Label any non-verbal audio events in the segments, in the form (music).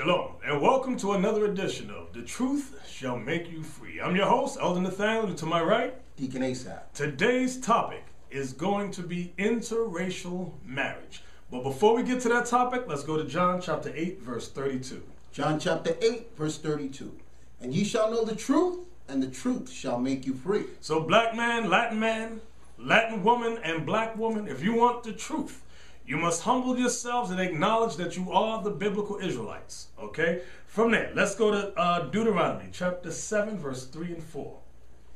Shalom, and welcome to another edition of The Truth Shall Make You Free. I'm your host, Elder Nathanyel, and to my right, Deacon Asaph. Today's topic is going to be interracial marriage. But before we get to that topic, let's go to John chapter 8, verse 32. John chapter 8, verse 32. And ye shall know the truth, and the truth shall make you free. So, black man, Latin man, Latin woman, and black woman, if you want the truth, you must humble yourselves and acknowledge that you are the biblical Israelites. Okay? From there, let's go to uh, Deuteronomy chapter 7, verse 3 and 4.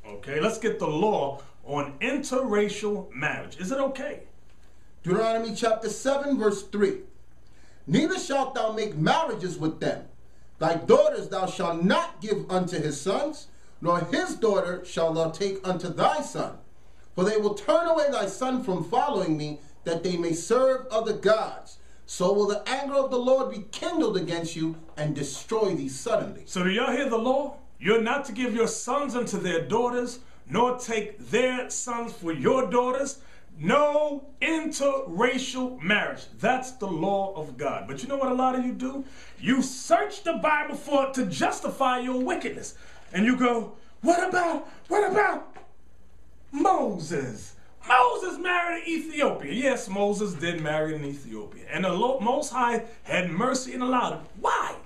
Okay? Let's get the law on interracial marriage. Is it okay? Deuteronomy chapter 7, verse 3. Neither shalt thou make marriages with them. Thy daughters thou shalt not give unto his sons, nor his daughter shalt thou take unto thy son. For they will turn away thy son from following me, that they may serve other gods. So will the anger of the Lord be kindled against you and destroy thee suddenly. So do y'all hear the law? You're not to give your sons unto their daughters, nor take their sons for your daughters. No interracial marriage. That's the law of God. But you know what a lot of you do? You search the Bible for to justify your wickedness. And you go, what about, what about Moses? Moses married an Ethiopian. Yes, Moses did marry an Ethiopian. And the Most High had mercy and allowed it. Why?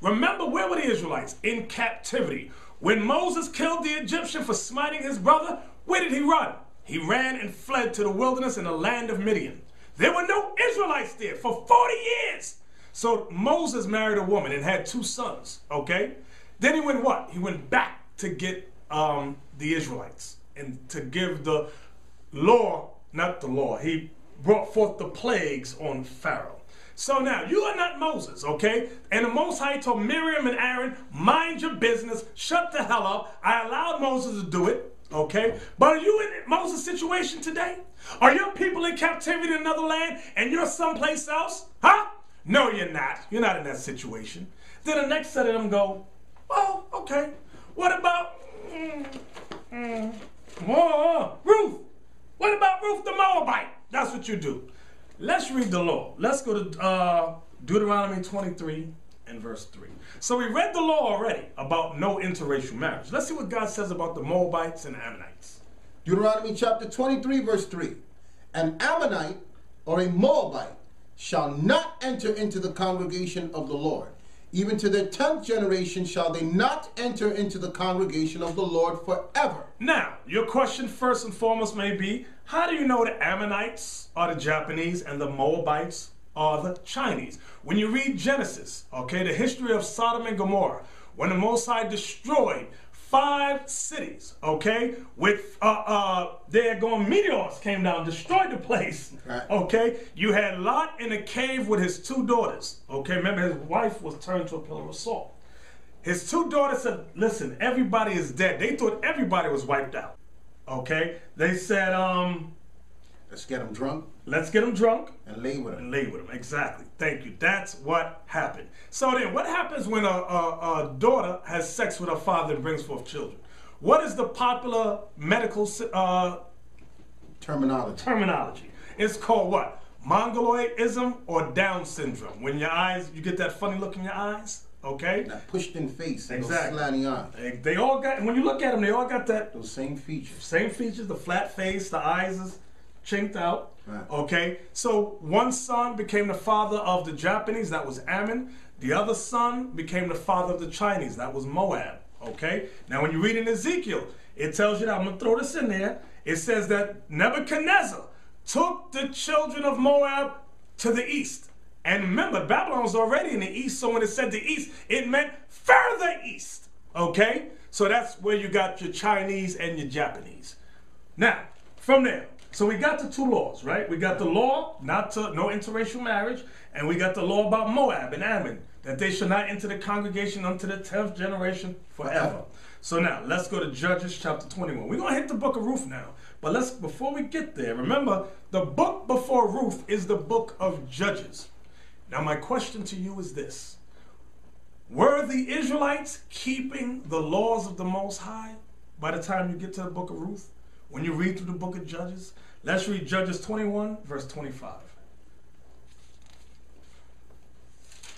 Remember, where were the Israelites? In captivity. When Moses killed the Egyptian for smiting his brother, where did he run? He ran and fled to the wilderness in the land of Midian. There were no Israelites there for 40 years. So Moses married a woman and had two sons, okay? Then he went what? He went back to get um, the Israelites and to give the law, not the law, he brought forth the plagues on Pharaoh. So now, you are not Moses, okay? And the Most High told Miriam and Aaron, mind your business, shut the hell up. I allowed Moses to do it, okay? But are you in Moses' situation today? Are your people in captivity in another land and you're someplace else? Huh? No, you're not. You're not in that situation. Then the next set of them go, oh, okay. What about mm, mm, oh, Ruth? What about Ruth the Moabite? That's what you do. Let's read the law. Let's go to uh, Deuteronomy 23 and verse 3. So we read the law already about no interracial marriage. Let's see what God says about the Moabites and Ammonites. Deuteronomy chapter 23, verse 3. An Ammonite or a Moabite shall not enter into the congregation of the Lord. Even to their tenth generation shall they not enter into the congregation of the Lord forever. Now, your question first and foremost may be how do you know the Ammonites are the Japanese and the Moabites are the Chinese? When you read Genesis, okay, the history of Sodom and Gomorrah, when the Most High destroyed five cities, okay, with uh uh they're going meteors came down, destroyed the place. Right. Okay. You had Lot in a cave with his two daughters. Okay, remember his wife was turned to a pillar of salt. His two daughters said, listen, everybody is dead. They thought everybody was wiped out. Okay? They said, um, Let's get them drunk let's get them drunk and lay with them. and lay with them. Exactly. Thank you. That's what happened. So then, what happens when a, a, a daughter has sex with her father and brings forth children? What is the popular medical uh, Terminology. terminology? It's called what? Mongoloidism or Down syndrome. When your eyes, you get that funny look in your eyes. Okay. That pushed in face Exactly. those slanty eyes. They, they all got. When you look at them, they all got that Those same features. same features. The flat face, the eyes is chinked out. Okay. So one son became the father of the Japanese. That was Ammon. The other son became the father of the Chinese. That was Moab. Okay. Now, when you read in Ezekiel, it tells you that I'm gonna throw this in there. It says that Nebuchadnezzar took the children of Moab to the east. And remember, Babylon was already in the east, so when it said the east, it meant further east. Okay? So that's where you got your Chinese and your Japanese. Now, from there, so we got the two laws, right? We got the law not to no interracial marriage, and we got the law about Moab and Ammon, that they shall not enter the congregation unto the tenth generation forever. So now let's go to Judges chapter 21. We're gonna hit the book of Ruth now. But let's before we get there, remember the book before Ruth is the book of Judges. Now my question to you is this. Were the Israelites keeping the laws of the Most High by the time you get to the book of Ruth? When you read through the book of Judges? Let's read Judges 21, verse 25.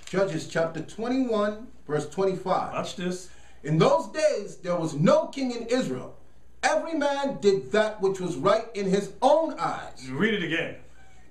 Judges chapter 21, verse 25. Watch this. In those days there was no king in Israel. Every man did that which was right in his own eyes. Read it again.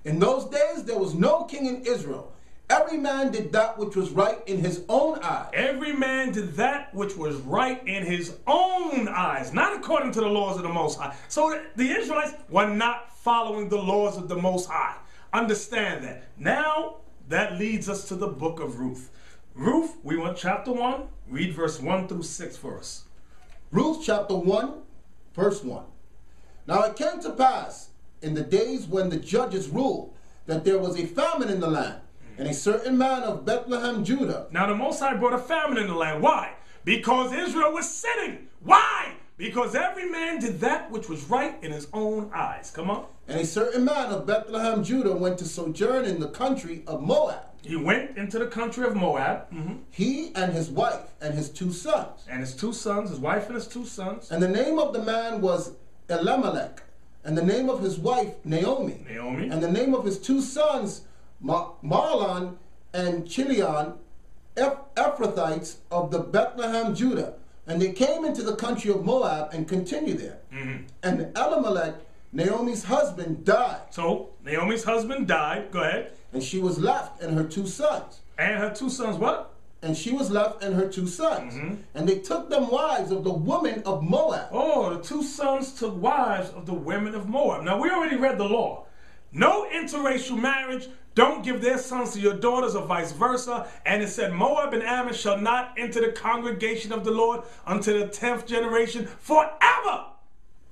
In those days there was no king in Israel. Every man did that which was right in his own eyes. Every man did that which was right in his own eyes, not according to the laws of the Most High. So the- Israelites were not following the laws of the Most High. Understand that. Now, that leads us to the book of Ruth. Ruth, we want chapter 1. Read verse 1 through 6 for us. Ruth chapter 1, verse 1. Now it came to pass in the days when the judges ruled that there was a famine in the land, and a certain man of Bethlehem, Judah, Now, the Most High brought a famine in the land. Why? Because Israel was sinning. Why? Because every man did that which was right in his own eyes. Come on. and a certain man of Bethlehem, Judah, went to sojourn in the country of Moab. He went into the country of Moab, mhm, He and his wife and his two sons. and his two sons, his wife and his two sons, And the name of the man was Elimelech, and the name of his wife Naomi, Naomi. and the name of his two sons Ma- Mahlon and Chilion, Eph- Ephrathites of the Bethlehem, Judah. And they came into the country of Moab and continued there. Mm-hmm. And Elimelech, Naomi's husband, died, So Naomi's husband died. Go ahead. and she was left and her two sons. And her two sons, what? And she was left and her two sons. Mm-hmm. And they took them wives of the women of Moab. Oh, the two sons took wives of the women of Moab. Now we already read the law. No interracial marriage. Don't give their sons to your daughters or vice versa. And it said, Moab and Ammon shall not enter the congregation of the Lord until the tenth generation forever.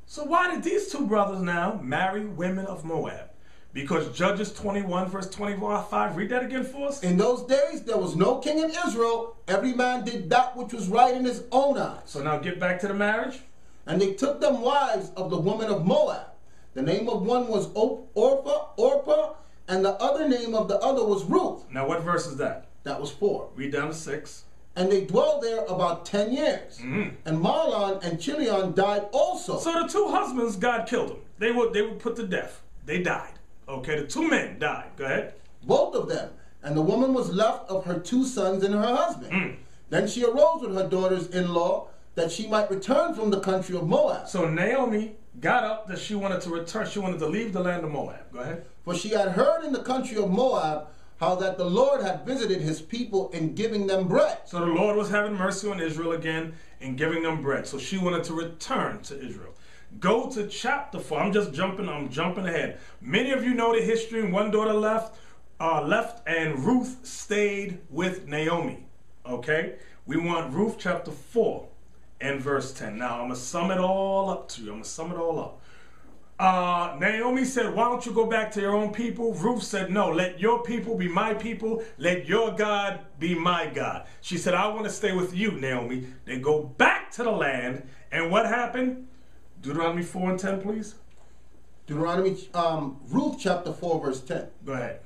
So why did these two brothers now marry women of Moab? Because Judges 21, verse 25, read that again for us. In those days, there was no king in Israel. Every man did that which was right in his own eyes. So now get back to the marriage. And they took them wives of the women of Moab. The name of one was Orpah, Orpah, and the other name of the other was Ruth. Now what verse is that? That was four. Read down to six. And they dwelled there about ten years. Mm-hmm. And Mahlon and Chilion died also. So the two husbands, God killed them. They were they were put to death. They died. Okay, the two men died. Go ahead. both of them. And the woman was left of her two sons and her husband. Mm. Then she arose with her daughters in law that she might return from the country of Moab. So Naomi got up that she wanted to return. She wanted to leave the land of Moab. Go ahead. For she had heard in the country of Moab how that the Lord had visited his people in giving them bread. So the Lord was having mercy on Israel again and giving them bread. So she wanted to return to Israel. Go to chapter four. I'm just jumping. I'm jumping ahead. Many of you know the history. One daughter left, uh, left, and Ruth stayed with Naomi. Okay, we want Ruth chapter four and verse ten. Now I'm gonna sum it all up to you. I'm gonna sum it all up. Uh, Naomi said, Why don't you go back to your own people? Ruth said, No, let your people be my people. Let your God be my God. She said, I want to stay with you, Naomi. They go back to the land. And what happened? Deuteronomy 4 and 10, please. Deuteronomy, um, Ruth chapter 4, verse 10. Go ahead.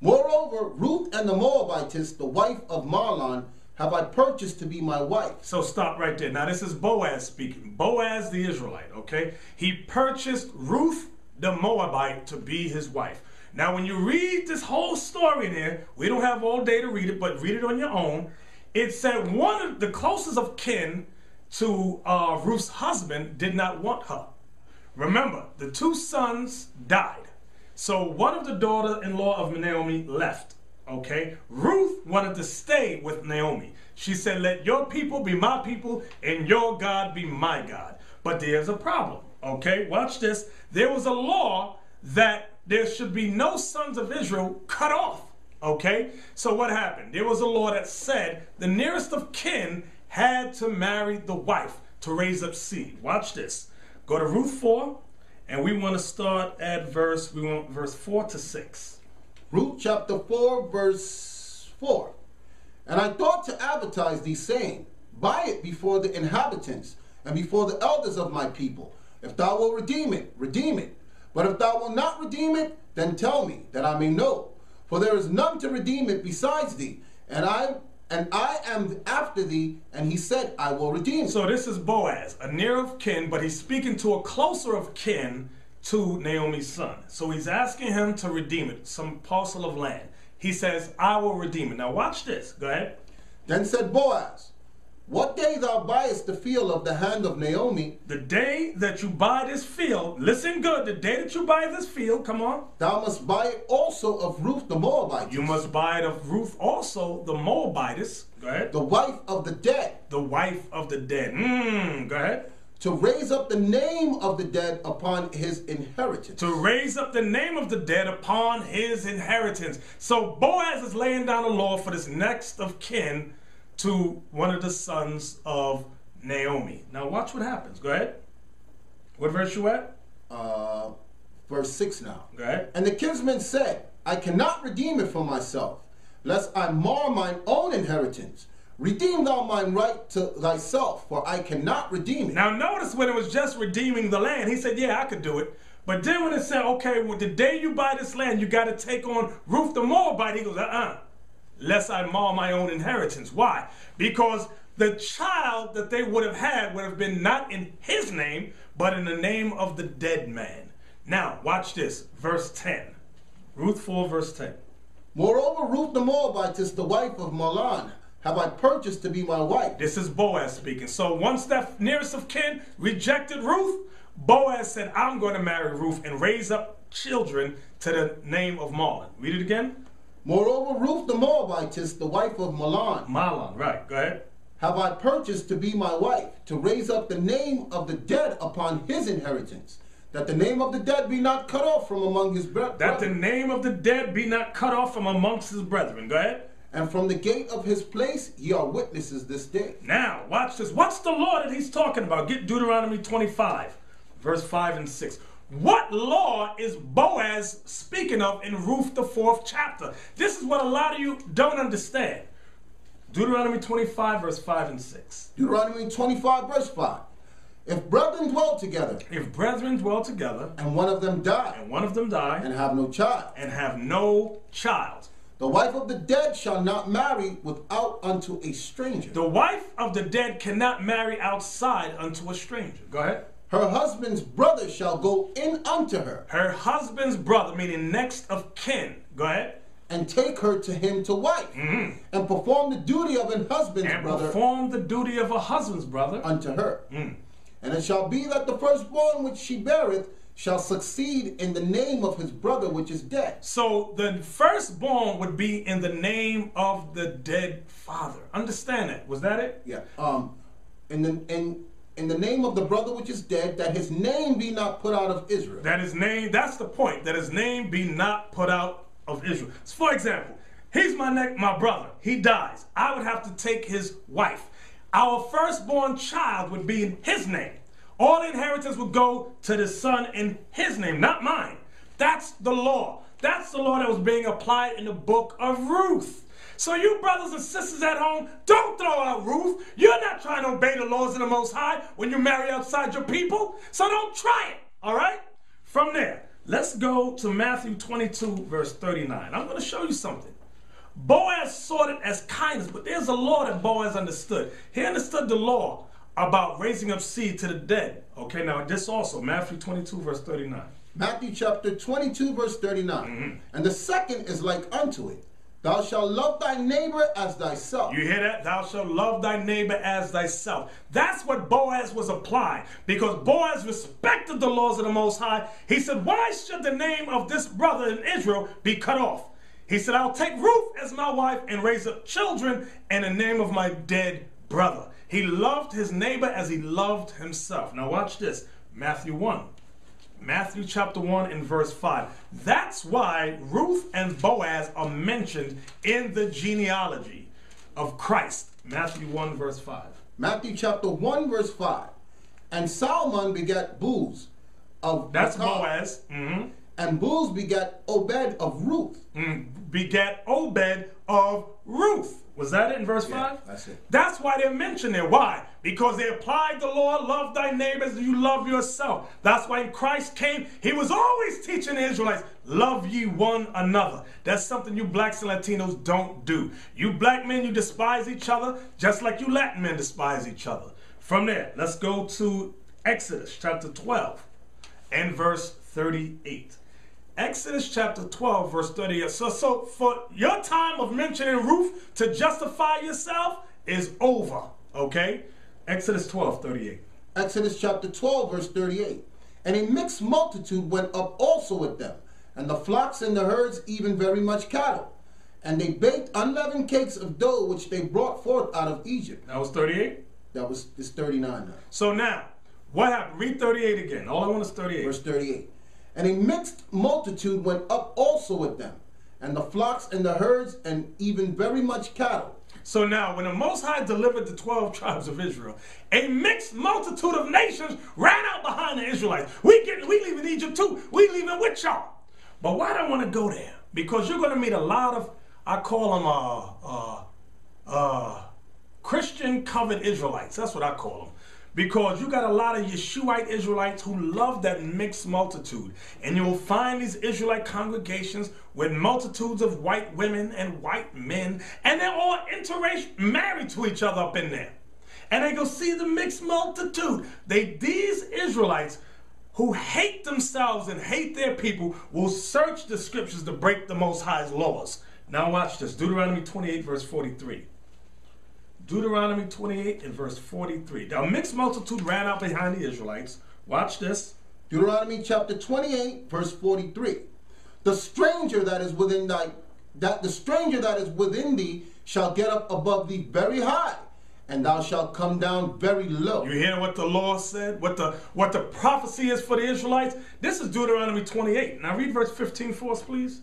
Moreover, Ruth and the Moabitess, the wife of Mahlon, have I purchased to be my wife. So stop right there. Now, this is Boaz speaking. Boaz the Israelite, okay? He purchased Ruth the Moabite to be his wife. Now, when you read this whole story in here, we don't have all day to read it, but read it on your own. It said one of the closest of kin to uh, Ruth's husband did not want her. Remember, the two sons died. So one of the daughter-in-law of Naomi left. Okay? Ruth wanted to stay with Naomi. She said, Let your people be my people and your God be my God. But there's a problem. Okay? Watch this. There was a law that there should be no sons of Israel cut off. Okay? So what happened? There was a law that said the nearest of kin had to marry the wife to raise up seed. Watch this. Go to Ruth 4, and we want to start at verse, we want verse 4 to 6. Ruth chapter 4, verse 4. And I thought to advertise thee, saying, Buy it before the inhabitants and before the elders of my people. If thou wilt redeem it, redeem it. But if thou wilt not redeem it, then tell me, that I may know. For there is none to redeem it besides thee, and I and I am after thee. And he said, I will redeem it. So this is Boaz, a near of kin, but he's speaking to a closer of kin to Naomi's son. So he's asking him to redeem it, some parcel of land. he says, I will redeem it. Now watch this. Go ahead. Then said Boaz, What day thou buyest the field of the hand of Naomi, The day that you buy this field, listen good, the day that you buy this field, come on, thou must buy it also of Ruth the Moabite, you must buy it of Ruth also, the Moabitess. Go ahead. the wife of the dead, The wife of the dead. Mmm, go ahead. To raise up the name of the dead upon his inheritance. To raise up the name of the dead upon his inheritance. So Boaz is laying down a law for this next of kin to one of the sons of Naomi. Now watch what happens. Go ahead. What verse you at? Uh, verse 6 now. Go ahead. And the kinsman said, I cannot redeem it for myself, lest I mar mine own inheritance. Redeem thou mine right to thyself, for I cannot redeem it. Now notice when it was just redeeming the land, he said, "Yeah, I could do it." But then when it said, "Okay, well, the day you buy this land, you got to take on Ruth the Moabite," he goes, "Uh-uh, lest I mar my own inheritance." Why? Because the child that they would have had would have been not in his name, but in the name of the dead man. Now, watch this, verse ten, Ruth four, verse ten. Moreover, Ruth the Moabitess, the wife of Mahlon, have I purchased to be my wife. This is Boaz speaking. So once that nearest of kin rejected Ruth, Boaz said, I'm going to marry Ruth and raise up children to the name of Mahlon. Read it again. Moreover, Ruth the Moabitess, the wife of Malan, Mahlon, right. Go ahead. have I purchased to be my wife, to raise up the name of the dead upon his inheritance, that the name of the dead be not cut off from among his brethren. That the name of the dead be not cut off from amongst his brethren. Go ahead. And from the gate of his place ye are witnesses this day. Now, watch this. What's the law that he's talking about? Get Deuteronomy 25, verse 5 and 6. What law is Boaz speaking of in Ruth, the fourth chapter? This is what a lot of you don't understand. Deuteronomy 25, verse 5 and 6. Deuteronomy 25, verse 5. If brethren dwell together, If brethren dwell together, and one of them die, and one of them die, and have no child, and have no child, the wife of the dead shall not marry without unto a stranger. the wife of the dead cannot marry outside unto a stranger. Go ahead. Her husband's brother shall go in unto her, Her husband's brother, meaning next of kin. Go ahead. and take her to him to wife, and perform the duty of an husband's and brother perform the duty of a husband's brother. unto her. Mm. And it shall be that the firstborn which she beareth shall succeed in the name of his brother which is dead. So the firstborn would be in the name of the dead father. Understand that? Was that it? Yeah. Um, in the in in the name of the brother which is dead, that his name be not put out of Israel. That his name, that's the point, that his name be not put out of Israel. So for example, he's my neck, my brother. He dies. I would have to take his wife. Our firstborn child would be in his name. All inheritance would go to the son in his name, not mine. That's the law. That's the law that was being applied in the book of Ruth. So you brothers and sisters at home, don't throw out Ruth. You're not trying to obey the laws of the Most High when you marry outside your people. So don't try it. All right? From there, let's go to Matthew 22, verse 39. I'm going to show you something. Boaz saw it as kindness, but there's a law that Boaz understood. He understood the law about raising up seed to the dead. Okay, now this also, Matthew 22, verse 39. Matthew chapter 22, verse 39. Mm-hmm. And the second is like unto it. Thou shalt love thy neighbor as thyself. You hear that? Thou shalt love thy neighbor as thyself. That's what Boaz was applying because Boaz respected the laws of the Most High. He said, Why should the name of this brother in Israel be cut off? He said, I'll take Ruth as my wife and raise up children in the name of my dead brother. He loved his neighbor as he loved himself. Now, watch this Matthew 1. Matthew chapter 1 and verse 5. That's why Ruth and Boaz are mentioned in the genealogy of Christ. Matthew 1 verse 5. Matthew chapter 1, verse 5. And Salmon begat Booz of That's Boaz. hmm And Booz begat Obed of Ruth. Begat Obed of Ruth. Was that it in verse 5? that's it. That's why they're mentioned there. Why? Because they applied the law, love thy neighbors as you love yourself. That's why when Christ came, he was always teaching the Israelites, love ye one another. That's something you blacks and Latinos don't do. You black men, you despise each other, just like you Latin men despise each other. From there, let's go to Exodus chapter 12 and verse 38. Exodus chapter 12, verse 38. So, so for your time of mentioning Ruth to justify yourself is over. Okay? Exodus 12, 38. Exodus chapter 12, verse 38. And a mixed multitude went up also with them, and the flocks and the herds, even very much cattle. And they baked unleavened cakes of dough which they brought forth out of Egypt. That was 38? That was this 39 now. So now, what happened? Read 38 again. All I want is 38. Verse 38. And a mixed multitude went up also with them, and the flocks and the herds, and even very much cattle. So now, when the Most High delivered the 12 tribes of Israel, a mixed multitude of nations ran out behind the Israelites. We get, we leaving Egypt too. We leaving with y'all. But why do I want to go there? Because you're going to meet a lot of, I call them, uh, uh, uh, Christian covered Israelites. That's what I call them. Because you got a lot of Yeshuite Israelites who love that mixed multitude. And you'll find these Israelite congregations with multitudes of white women and white men. And they're all interracial, married to each other up in there. And they go see the mixed multitude. They These Israelites who hate themselves and hate their people will search the scriptures to break the Most High's laws. Now watch this. Deuteronomy 28 verse 43. Deuteronomy 28 and verse 43. Now, a mixed multitude ran out behind the Israelites. Watch this. Deuteronomy chapter 28, verse 43. The stranger that is within thy that the stranger that is within thee shall get up above thee very high, and thou shalt come down very low. You hear what the law said? What the what the prophecy is for the Israelites? This is Deuteronomy 28. Now read verse 15 for us, please.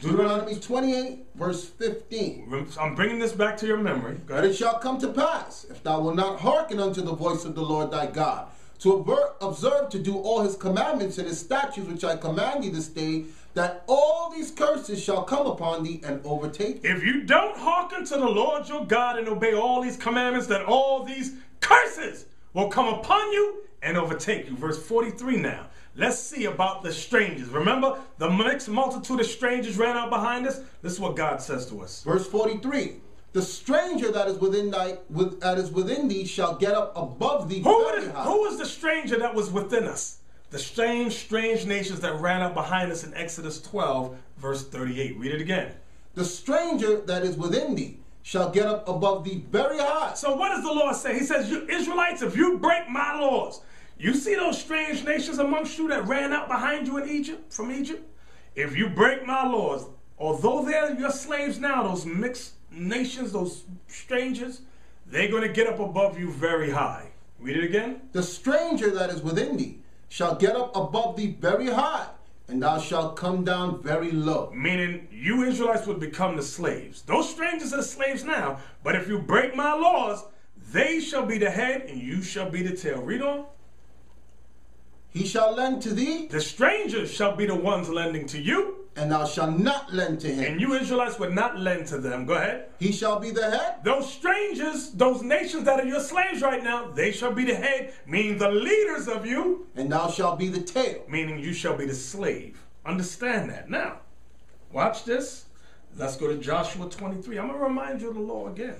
Deuteronomy 28, verse 15. I'm bringing this back to your memory. But it shall come to pass, if thou wilt not hearken unto the voice of the Lord thy God, to observe to do all his commandments and his statutes which I command thee this day, that all these curses shall come upon thee and overtake thee. If you don't hearken to the Lord your God and obey all these commandments, that all these curses will come upon you and overtake you. Verse 43 now. Let's see about the strangers. Remember, the mixed multitude of strangers ran out behind us? This is what God says to us. Verse 43. The stranger that is within thy with, that is within thee shall get up above thee. Who is, who is the stranger that was within us? The strange, strange nations that ran up behind us in Exodus 12, verse 38. Read it again. The stranger that is within thee shall get up above thee very high. So what does the Lord say? He says, You Israelites, if you break my laws, you see those strange nations amongst you that ran out behind you in Egypt, from Egypt? If you break my laws, although they're your slaves now, those mixed nations, those strangers, they're going to get up above you very high. Read it again. The stranger that is within thee shall get up above thee very high, and thou shalt come down very low. Meaning, you Israelites would become the slaves. Those strangers are the slaves now, but if you break my laws, they shall be the head, and you shall be the tail. Read on. He shall lend to thee. The strangers shall be the ones lending to you. And thou shalt not lend to him. And you Israelites would not lend to them. Go ahead. He shall be the head. Those strangers, those nations that are your slaves right now, they shall be the head, meaning the leaders of you. And thou shalt be the tail. Meaning you shall be the slave. Understand that. Now, watch this. Let's go to Joshua 23. I'm going to remind you of the law again.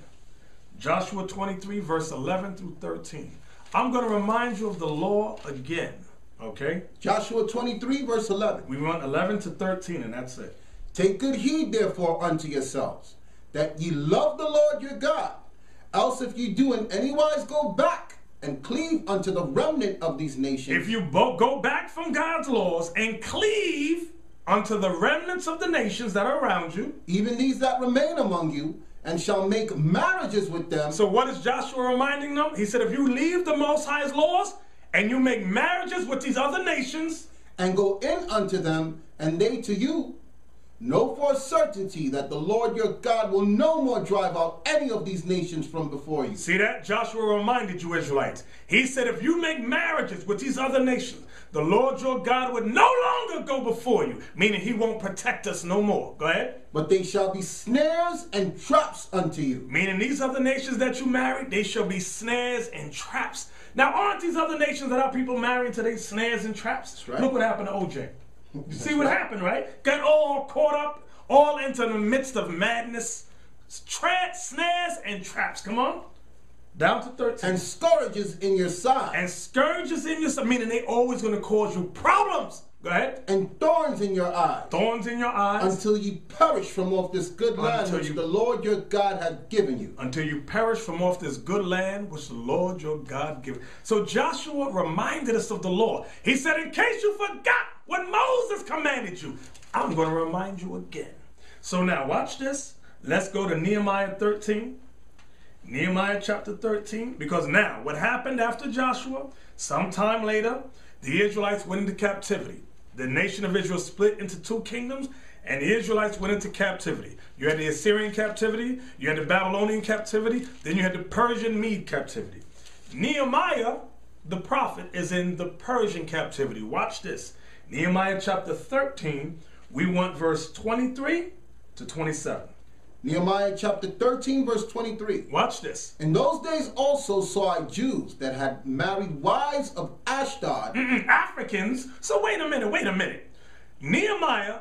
Joshua 23, verse 11 through 13. I'm going to remind you of the law again. Okay. Joshua 23, verse 11. We run 11 to 13, and that's it. Take good heed, therefore, unto yourselves, that ye love the Lord your God. Else, if ye do in any wise go back and cleave unto the remnant of these nations. If you both go back from God's laws and cleave unto the remnants of the nations that are around you, even these that remain among you, and shall make marriages with them. So, what is Joshua reminding them? He said, if you leave the Most High's laws, and you make marriages with these other nations, and go in unto them, and they to you, know for certainty that the Lord your God will no more drive out any of these nations from before you. See that? Joshua reminded you, Israelites. He said, if you make marriages with these other nations, the Lord your God would no longer go before you, meaning he won't protect us no more. Go ahead. But they shall be snares and traps unto you. Meaning these other nations that you married, they shall be snares and traps now, aren't these other nations that our people marrying today snares and traps? Right. Look what happened to OJ. You (laughs) see what right. happened, right? Got all caught up, all into the midst of madness. Tra- snares and traps. Come on. Down to 13. and scourges in your side, And scourges in your side, meaning they always going to cause you problems. Go ahead. and thorns in your eyes, Thorns in your eyes until ye perish from off this good land Until which you- the Lord your God hath given you. until you perish from off this good land which the Lord your God gives. So Joshua reminded us of the law. He said, In case you forgot what Moses commanded you, I'm going to remind you again. So now watch this. Let's go to Nehemiah 13. Nehemiah chapter 13. Because now, what happened after Joshua? Sometime later, the Israelites went into captivity. The nation of Israel split into two kingdoms, and the Israelites went into captivity. You had the Assyrian captivity, you had the Babylonian captivity, then you had the Persian Mede captivity. Nehemiah, the prophet, is in the Persian captivity. Watch this. Nehemiah chapter 13, we want verse 23 to 27. Nehemiah chapter 13, verse 23. Watch this. In those days also saw I Jews that had married wives of Ashdod, Mm, Africans. So wait a minute, wait a minute. Nehemiah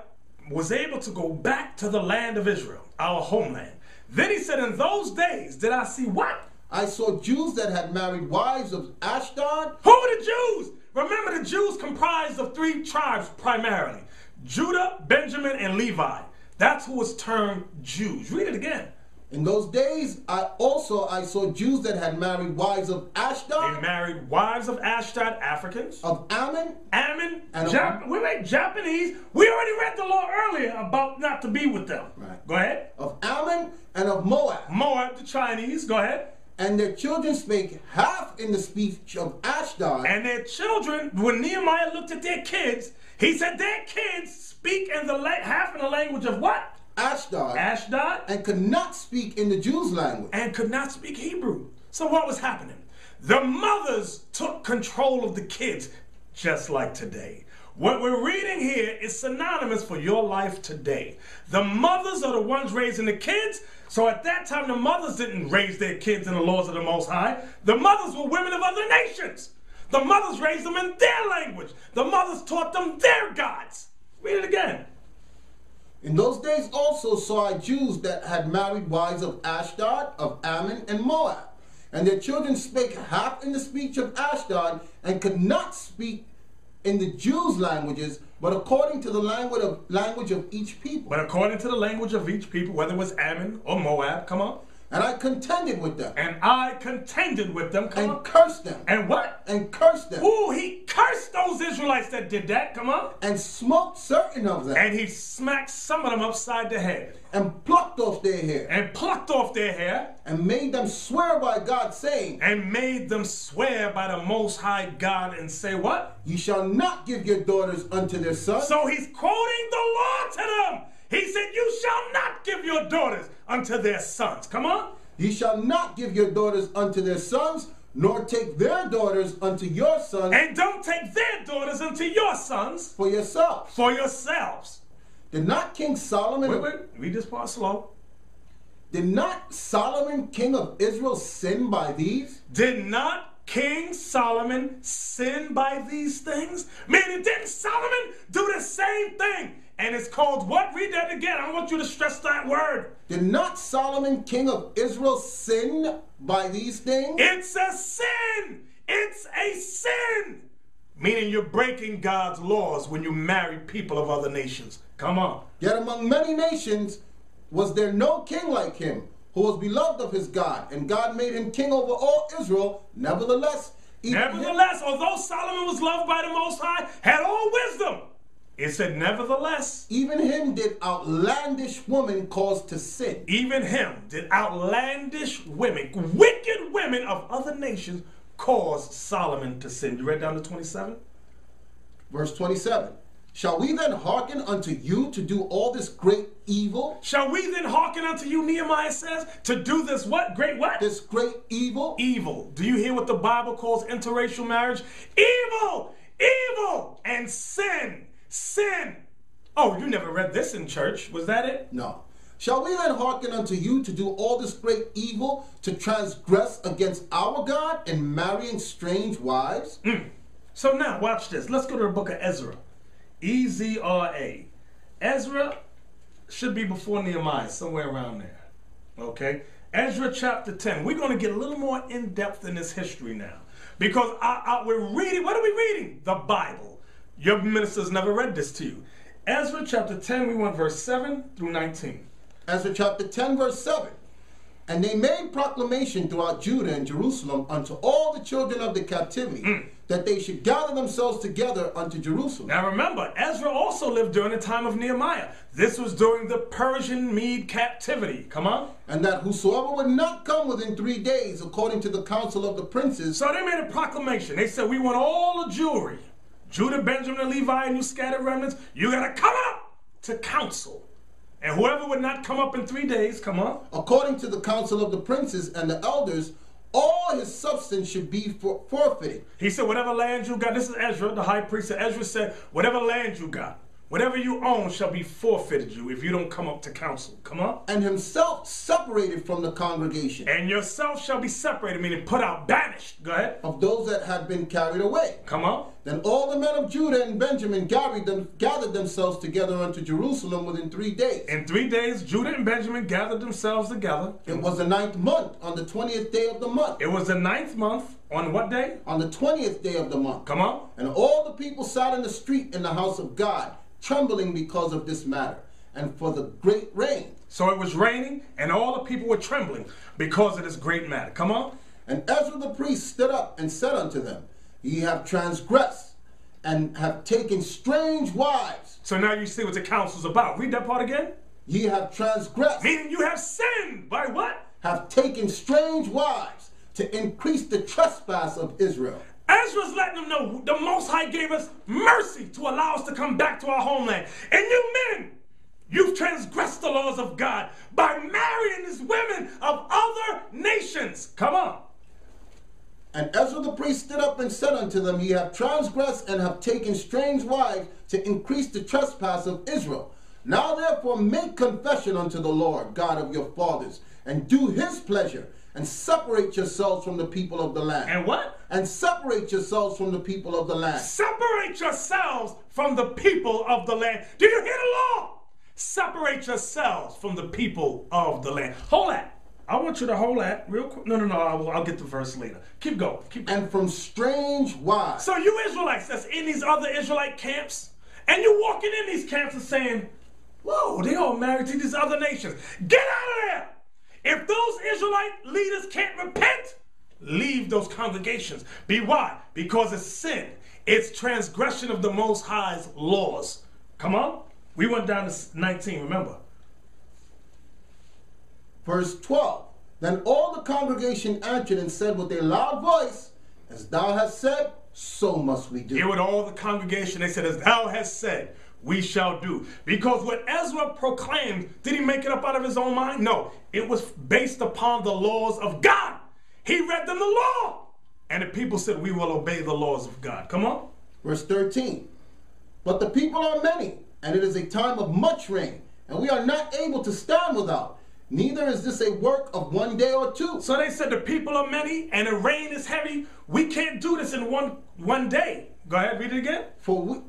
was able to go back to the land of Israel, our homeland. Then he said, In those days did I see what? I saw Jews that had married wives of Ashdod, Who are the Jews? Remember, the Jews comprised of three tribes primarily Judah, Benjamin, and Levi. That's who was termed Jews. Read it again. In those days, I also I saw Jews that had married wives of Ashdod. They married wives of Ashdod, Africans, of Ammon, Ammon, And- Jap- wait, wait, Japanese. We already read the law earlier about not to be with them. Right. Go ahead. of Ammon, and of Moab. Moab, the Chinese. Go ahead. And their children spake half in the speech of Ashdod, And their children, when Nehemiah looked at their kids, he said their kids speak in the half in the language of what? Ashdod, Ashdod, and could not speak in the Jews' language. and could not speak Hebrew. So what was happening? The mothers took control of the kids, just like today. What we're reading here is synonymous for your life today. The mothers are the ones raising the kids. So at that time, the mothers didn't raise their kids in the laws of the Most High. The mothers were women of other nations. The mothers raised them in their language. The mothers taught them their gods. Read it again. In those days also saw I Jews that had married wives of Ashdod, of Ammon, and Moab. And their children spake half in the speech of Ashdod, and could not speak in the Jews' languages, but according to the language of language of each people. But according to the language of each people, whether it was Ammon or Moab, come on. And I contended with them, And I contended with them, come and on. cursed them, And what? and cursed them, Ooh, he cursed those Israelites that did that, come on. and smote certain of them, And he smacked some of them upside the head and plucked off their hair, and plucked off their hair and made them swear by God, saying, and made them swear by the Most High God and say what? You shall not give your daughters unto their sons, So he's quoting the law to them. He said, You shall not give your daughters unto their sons. Come on. Ye shall not give your daughters unto their sons, nor take their daughters unto your sons And don't take their daughters unto your sons for yourselves. for yourselves. Did not King Solomon Wait, wait, read this part slow. did not Solomon, king of Israel, sin by these? Did not King Solomon sin by these things? Meaning, didn't Solomon do the same thing? And it's called what? Read that again. I want you to stress that word. Did not Solomon, king of Israel, sin by these things? It's a sin. It's a sin. Meaning you're breaking God's laws when you marry people of other nations. Come on. Yet among many nations was there no king like him, who was beloved of his God, and God made him king over all Israel. Nevertheless, Nevertheless, although Solomon was loved by the Most High, had all wisdom, it said, nevertheless, even him did outlandish woman cause to sin. even him did outlandish women, wicked women of other nations, cause Solomon to sin. You read down to 27? Verse 27. Shall we then hearken unto you to do all this great evil? Shall we then hearken unto you, Nehemiah says, to do this what? Great what? This great evil? evil. Do you hear what the Bible calls interracial marriage? Evil, evil, and sin, sin. Oh, you never read this in church. Was that it? No. Shall we then hearken unto you to do all this great evil, to transgress against our God in marrying strange wives? Mm. So now, watch this. Let's go to the book of Ezra. E Z R A. Ezra should be before Nehemiah, somewhere around there. Okay? Ezra chapter 10. We're going to get a little more in depth in this history now. Because I, I, we're reading, what are we reading? The Bible. Your ministers never read this to you. Ezra chapter 10, we want verse 7 through 19. Ezra chapter 10, verse 7. And they made proclamation throughout Judah and Jerusalem unto all the children of the captivity Mm. that they should gather themselves together unto Jerusalem. Now remember, Ezra also lived during the time of Nehemiah. This was during the Persian Mede captivity. Come on. and that whosoever would not come within three days, according to the counsel of the princes, So they made a proclamation. They said, We want all the Jewry, Judah, Benjamin, and Levi, and you scattered remnants, you got to come up to council. And whoever would not come up in three days, come on. according to the counsel of the princes and the elders, all his substance should be for- forfeited. He said, Whatever land you got, this is Ezra, the high priest. Ezra said, Whatever land you got, whatever you own shall be forfeited you if you don't come up to council. Come on. and himself separated from the congregation And yourself shall be separated, meaning put out, banished. Go ahead. of those that had been carried away. Come on. Then all the men of Judah and Benjamin gathered, them, gathered themselves together unto Jerusalem within three days. In three days, Judah and Benjamin gathered themselves together. It was the ninth month, on the twentieth day of the month. It was the ninth month. On what day? On the twentieth day of the month. Come on. And all the people sat in the street in the house of God, trembling because of this matter, and for the great rain. So it was raining, and all the people were trembling because of this great matter. Come on. And Ezra the priest stood up and said unto them, Ye have transgressed, and have taken strange wives. So now you see what the council's about. Read that part again. Ye have transgressed, Meaning you have sinned by what? have taken strange wives, to increase the trespass of Israel. Ezra's letting them know the Most High gave us mercy to allow us to come back to our homeland. And you men, you've transgressed the laws of God by marrying these women of other nations. Come on. And Ezra the priest stood up and said unto them, Ye have transgressed and have taken strange wives to increase the trespass of Israel. Now therefore make confession unto the Lord God of your fathers, and do his pleasure, and separate yourselves from the people of the land. And what? And separate yourselves from the people of the land. Separate yourselves from the people of the land. Do you hear the law? Separate yourselves from the people of the land. Hold that. I want you to hold that real quick. No, no, no. I'll, I'll get the verse later. Keep going. Keep going. And from strange wives. So you Israelites that's in these other Israelite camps, and you're walking in these camps and saying, "Whoa, they all married to these other nations. Get out of there!" If those Israelite leaders can't repent, leave those congregations. Be why? Because it's sin. It's transgression of the Most High's laws. Come on. We went down to 19. Remember. Verse 12. Then all the congregation answered and said with a loud voice, As thou hast said, so must we do. Hear what all the congregation they said, as thou hast said, we shall do. Because what Ezra proclaimed, did he make it up out of his own mind? No, it was based upon the laws of God. He read them the law. And the people said, We will obey the laws of God. Come on. Verse 13. But the people are many, and it is a time of much rain, and we are not able to stand without. Neither is this a work of one day or two. So they said the people are many and the rain is heavy. We can't do this in one one day. Go ahead, read it again. For we,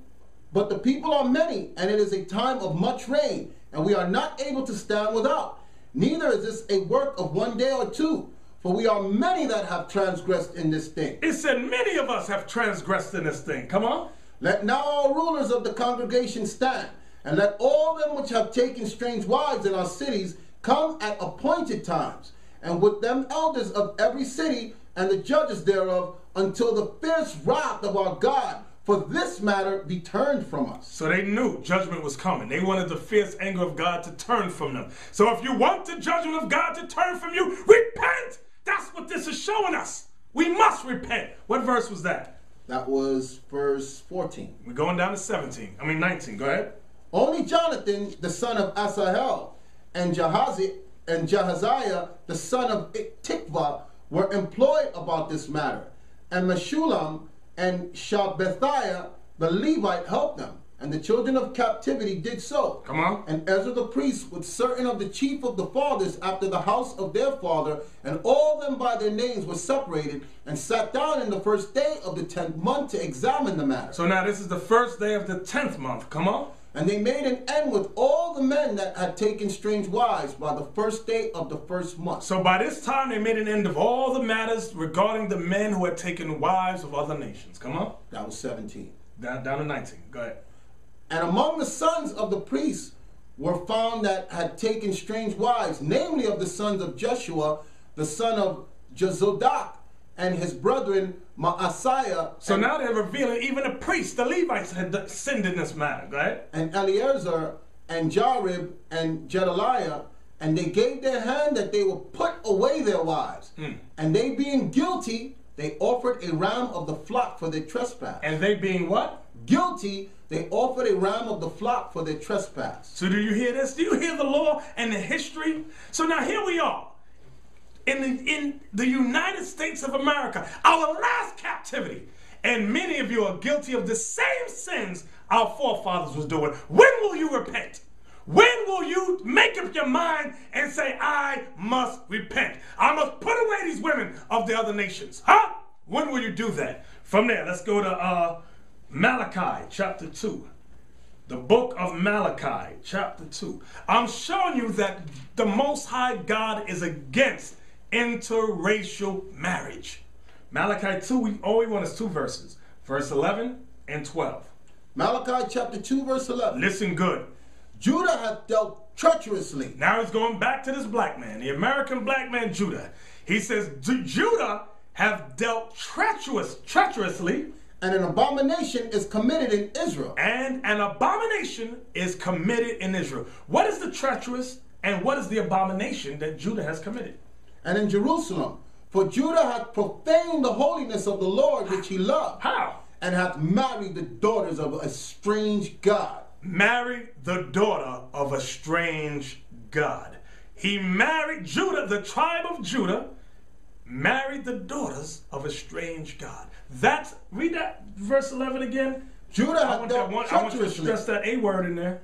but the people are many, and it is a time of much rain, and we are not able to stand without. Neither is this a work of one day or two, for we are many that have transgressed in this thing. It said many of us have transgressed in this thing. Come on. Let now all rulers of the congregation stand, and let all them which have taken strange wives in our cities come at appointed times, and with them elders of every city and the judges thereof, until the fierce wrath of our God for this matter be turned from us. So they knew judgment was coming. They wanted the fierce anger of God to turn from them. So if you want the judgment of God to turn from you, repent. That's what this is showing us. We must repent. What verse was that? That was verse 14. We're going down to 17. I mean 19. Go ahead. Only Jonathan, the son of Asahel, and Jahazi and Jahaziah, the son of Tikvah, were employed about this matter. And Meshullam and Shabbathiah, the Levite, helped them. And the children of captivity did so. Come on. And Ezra the priest, with certain of the chief of the fathers after the house of their father, and all them by their names were separated, and sat down in the first day of the tenth month to examine the matter. So now this is the first day of the 10th month. Come on. And they made an end with all the men that had taken strange wives by the first day of the first month. So by this time, they made an end of all the matters regarding the men who had taken wives of other nations. Come on. That was 17. Down, down to 19. Go ahead. And among the sons of the priests were found that had taken strange wives, namely of the sons of Jeshua, the son of Jezodak, and his brethren Maaseiah. So now they're revealing even the priests, the Levites, had sinned in this matter. right? and Eleazar and Jarib and Gedaliah, and they gave their hand that they would put away their wives. Hmm. And they being guilty, they offered a ram of the flock for their trespass. And they being what? guilty, they offered a ram of the flock for their trespass. So do you hear this? Do you hear the law and the history? So now here we are in the, in the United States of America, our last captivity. And many of you are guilty of the same sins our forefathers was doing. When will you repent? When will you make up your mind and say, I must repent? I must put away these women of the other nations. Huh? When will you do that? From there, let's go to uh, Malachi chapter 2 the book of Malachi, chapter 2. I'm showing you that the Most High God is against interracial marriage. Malachi 2, we, all we want is two verses, verse 11 and 12. Malachi chapter 2, verse 11. Listen good. Judah hath dealt treacherously, Now he's going back to this black man, the American black man Judah. He says, "Ju- Judah have dealt treacherous, treacherously, and an abomination is committed in Israel. and an abomination is committed in Israel. What is the treacherous and what is the abomination that Judah has committed? And in Jerusalem, for Judah hath profaned the holiness of the Lord which he loved, How? and hath married the daughters of a strange God. married the daughter of a strange God. He married Judah, the tribe of Judah, married the daughters of a strange God. That's read that verse 11 again. Judah I hath dealt that one, I want you to treacherously. stress that A word in there.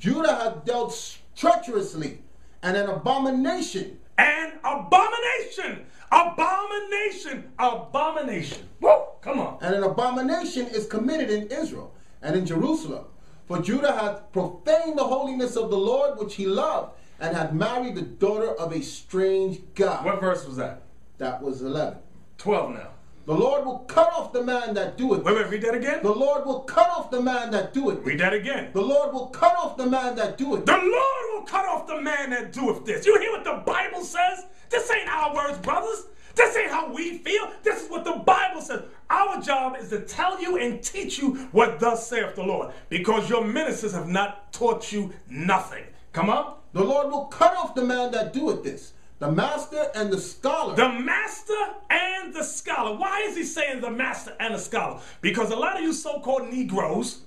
Judah hath dealt treacherously, and an abomination And abomination, abomination, abomination. Whoa, come on. and an abomination is committed in Israel and in Jerusalem. For Judah hath profaned the holiness of the Lord which he loved, and hath married the daughter of a strange God. What verse was that? That was 11. 12 now. The Lord will cut off the man that doeth. Wait, wait, read that again. The Lord will cut off the man that doeth. Read that again. The Lord will cut off the man that doeth. The Lord will cut off the man that doeth this. You hear what the Bible says? This ain't our words, brothers. This ain't how we feel. This is what the Bible says. Our job is to tell you and teach you what thus saith the Lord, because your ministers have not taught you nothing. Come on. The Lord will cut off the man that doeth this. The master and the scholar. The master and the scholar. Why is he saying the master and the scholar? Because a lot of you so called Negroes,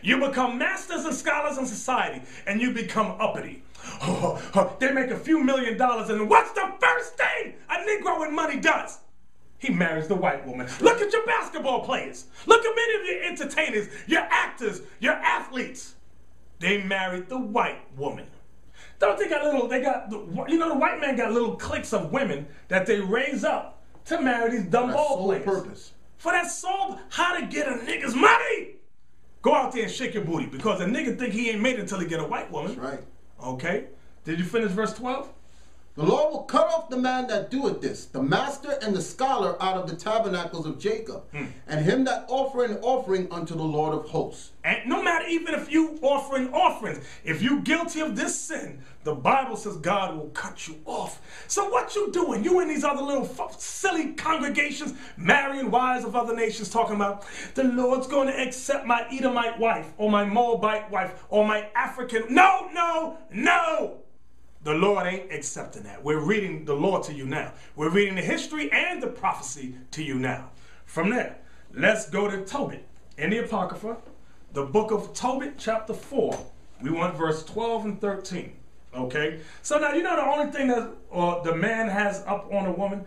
you become masters and scholars in society and you become uppity. (laughs) they make a few million dollars, and what's the first thing a Negro with money does? He marries the white woman. Look at your basketball players. Look at many of your entertainers, your actors, your athletes. They married the white woman. Don't they got little? They got the- you know the white man got little cliques of women that they raise up to marry these dumb That's ball sole players. purpose. For that sole, how to get a nigga's money? Go out there and shake your booty because a nigga think he ain't made it until he get a white woman. Right. Okay. Did you finish verse twelve? The Lord will cut off the man that doeth this, the master and the scholar out of the tabernacles of Jacob, hmm. and him that offer an offering unto the Lord of hosts. And no matter even if you offer an offering offerings, if you guilty of this sin, the Bible says God will cut you off. So what you doing? You in these other little f- silly congregations, marrying wives of other nations, talking about the Lord's going to accept my Edomite wife or my Moabite wife or my African. No, no, no. The Lord ain't accepting that. We're reading the law to you now. We're reading the history and the prophecy to you now. From there, let's go to Tobit in the Apocrypha, the book of Tobit, chapter 4. We want verse 12 and 13. Okay? So now you know the only thing that uh, the man has up on a woman?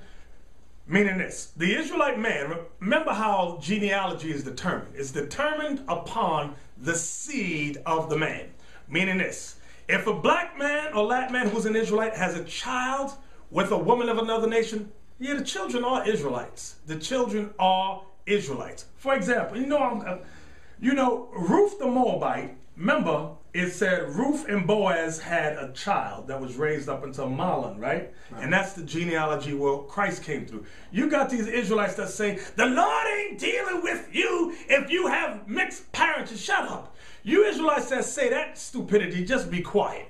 Meaning this the Israelite man, remember how genealogy is determined? It's determined upon the seed of the man. Meaning this if a black man or Latin man who's an Israelite has a child with a woman of another nation, yeah, the children are Israelites. The children are Israelites. For example, you know, I'm, uh, you know, Ruth the Moabite Remember, it said Ruth and Boaz had a child that was raised up until Mahlon, right? right? And that's the genealogy where Christ came through. You got these Israelites that say, the Lord ain't dealing with you if you have mixed parents. Shut up. You Israelites that say that stupidity, just be quiet.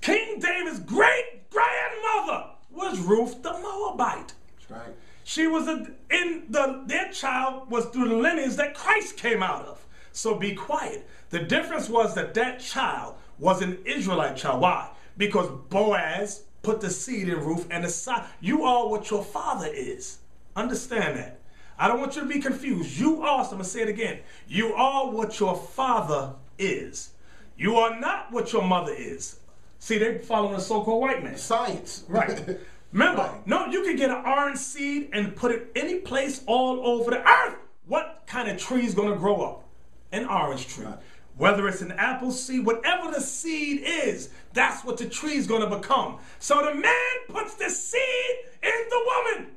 King David's great grandmother was Ruth the Moabite. That's right. She was a, in the, their child was through the lineage that Christ came out of. So be quiet. The difference was that that child was an Israelite child. Why? Because Boaz put the seed in Ruth and the son. You are what your father is. Understand that. I don't want you to be confused. You are, so I'm going to say it again. You are what your father is. You are not what your mother is. See, they're following a so called white man. Science. Right. (laughs) Remember, right. no, you can get an orange seed and put it any place all over the earth. What kind of tree is going to grow up? An orange tree. Right. Whether it's an apple seed, whatever the seed is, that's what the tree is going to become. So the man puts the seed in the woman.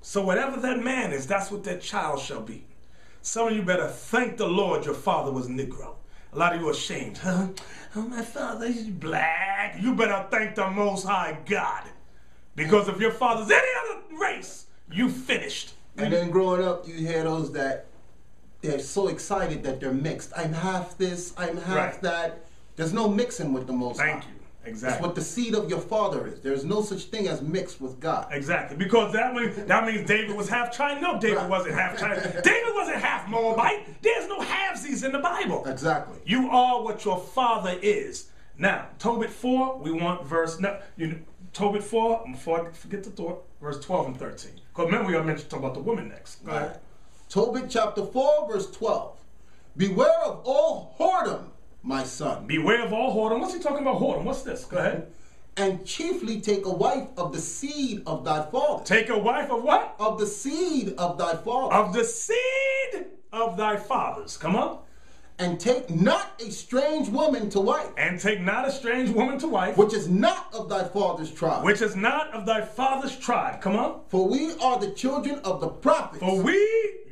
So whatever that man is, that's what that child shall be. Some of you better thank the Lord your father was Negro. A lot of you are ashamed. Huh? Oh, my father is black. You better thank the Most High God. Because if your father's any other race, you finished. And then growing up, you hear those that they're so excited that they're mixed. I'm half this, I'm half right. that. There's no mixing with the Most Thank High. you. Exactly. It's what the seed of your father is. There's no such thing as mixed with God. Exactly. Because that means that means David was half Chinese. No, David right. wasn't half Chinese. David wasn't half Moabite. There's no halvesies in the Bible. Exactly. You are what your father is. Now, Tobit 4, we want verse no, you Tobit 4, before I forget the thought, verse 12 and 13. Because remember we are mentioned talk about the woman next. Go right. ahead. Tobit chapter 4, verse 12. Beware of all whoredom my son. Beware of all whoredom. What's he talking about whoredom? What's this? Go ahead. And chiefly take a wife of the seed of thy father. Take a wife of what? Of the seed of thy father. Of the seed of thy fathers. Come on. And take not a strange woman to wife. And take not a strange woman to wife. Which is not of thy father's tribe. Which is not of thy father's tribe. Come on. For we are the children of the prophets. For we,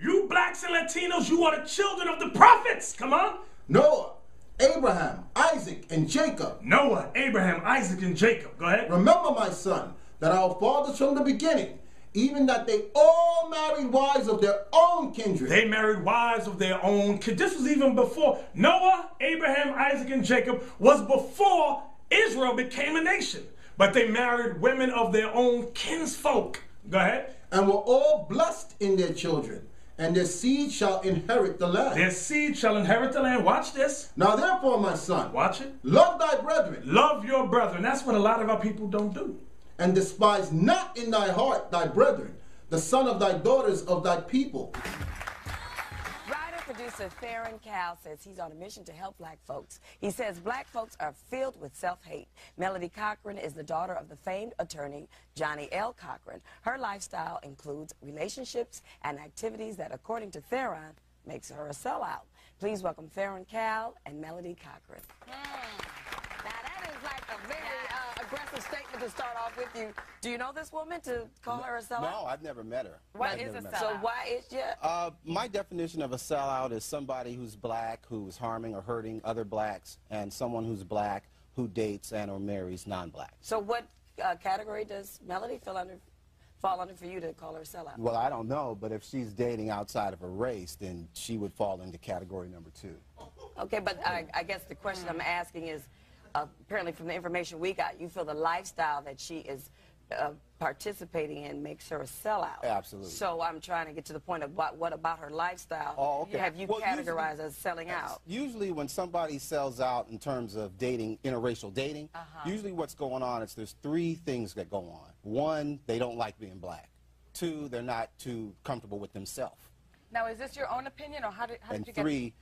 you blacks and Latinos, you are the children of the prophets. Come on. Noah Abraham, Isaac, and Jacob. Noah, Abraham, Isaac, and Jacob. Go ahead. Remember, my son, that our fathers from the beginning, even that they all married wives of their own kindred. They married wives of their own kindred. This was even before Noah, Abraham, Isaac, and Jacob was before Israel became a nation. But they married women of their own kinsfolk. Go ahead. And were all blessed in their children and their seed shall inherit the land. Their seed shall inherit the land. Watch this. Now therefore, my son, watch it. Love thy brethren. Love your brethren. That's what a lot of our people don't do. And despise not in thy heart thy brethren, the son of thy daughters of thy people producer Theron Cal says he's on a mission to help black folks. He says black folks are filled with self-hate. Melody Cochran is the daughter of the famed attorney Johnnie L. Cochran. Her lifestyle includes relationships and activities that, according to Theron, makes her a sellout. Please welcome Theron Cal and Melody Cochran. Mm. Now that is like a very uh, aggressive statement to start off with you. Do you know this woman to call no, her a sellout? No, I've never met her. What I've is a sellout? So why is yeah? Uh, my definition of a sellout is somebody who's black who's harming or hurting other blacks, and someone who's black who dates and or marries non-black. So what uh, category does Melody fall under? Fall under for you to call her a sellout? Well, I don't know, but if she's dating outside of her race, then she would fall into category number two. Okay, but I, I guess the question I'm asking is, apparently from the information we got, you feel the lifestyle that she is uh, participating in makes her a sellout. Absolutely. So I'm trying to get to the point of what, what about her lifestyle oh, okay. have you well, categorized usually, as selling out? Usually when somebody sells out in terms of dating, interracial dating, uh -huh. usually what's going on is there's three things that go on. One, they don't like being black. Two, they're not too comfortable with themselves. Now, is this your own opinion, or how did, how and did you three,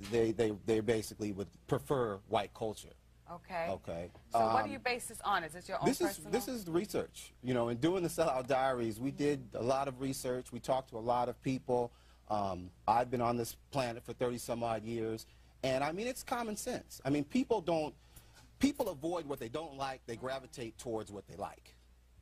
get... they, they, they basically would prefer white culture. Okay. Okay. So um, what do you base this on? Is this your own this personal? Is, this is the research. You know, in doing the Sellout Diaries, we did a lot of research. We talked to a lot of people. Um, I've been on this planet for 30 some odd years. And I mean, it's common sense. I mean, people don't, people avoid what they don't like. They gravitate towards what they like.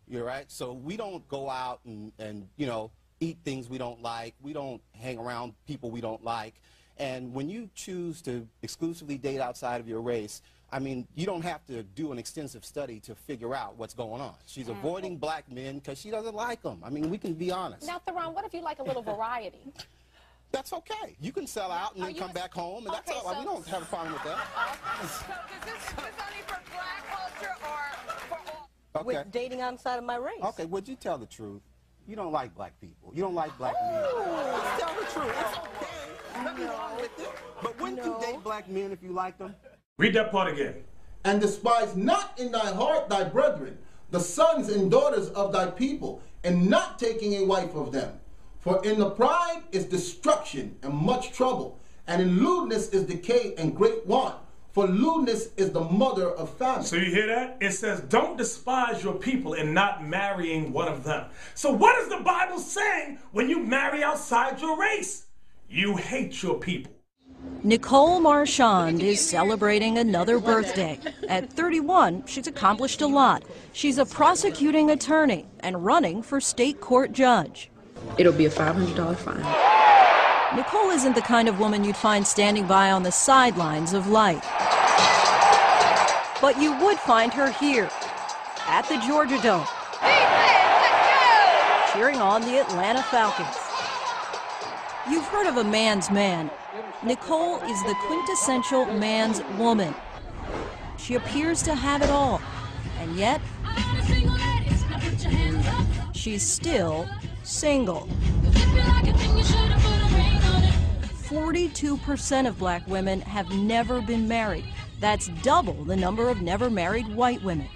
You're right? So we don't go out and, and, you know, eat things we don't like. We don't hang around people we don't like. And when you choose to exclusively date outside of your race, I mean, you don't have to do an extensive study to figure out what's going on. She's mm. avoiding black men because she doesn't like them. I mean, we can be honest. Now, Theron, what if you like a little variety? That's okay. You can sell out and then come back home, and okay, that's all. So we don't have a problem with that. (laughs) so is this, is this only for black culture or for all? Okay. With dating outside of my race. Okay, would you tell the truth? You don't like black people. You don't like black men. Let's tell the truth. It's okay. Nothing wrong with it. But wouldn't no. you date black men if you liked them? Read that part again. And despise not in thy heart thy brethren, the sons and daughters of thy people, and not taking a wife of them. For in the pride is destruction and much trouble, and in lewdness is decay and great want. For lewdness is the mother of famine. So you hear that? It says, don't despise your people in not marrying one of them. So what is the Bible saying when you marry outside your race? You hate your people. Nicole Marchand is celebrating another birthday. At 31, she's accomplished a lot. She's a prosecuting attorney and running for state court judge. It'll be a $500 fine. Nicole isn't the kind of woman you'd find standing by on the sidelines of life. But you would find her here at the Georgia Dome, cheering on the Atlanta Falcons. You've heard of a man's man. Nicole is the quintessential man's woman. She appears to have it all, and yet she's still single. 42% of black women have never been married. That's double the number of never married white women.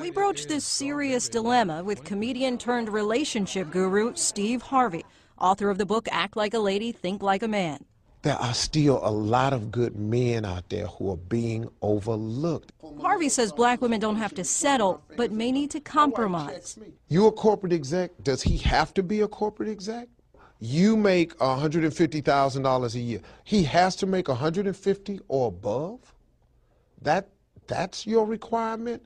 We broached this serious dilemma with comedian turned relationship guru Steve Harvey author of the book Act Like a Lady, Think Like a Man. There are still a lot of good men out there who are being overlooked. Harvey says black women don't have to settle, but may need to compromise. You a corporate exec? Does he have to be a corporate exec? You make $150,000 a year. He has to make 150 or above? That that's your requirement?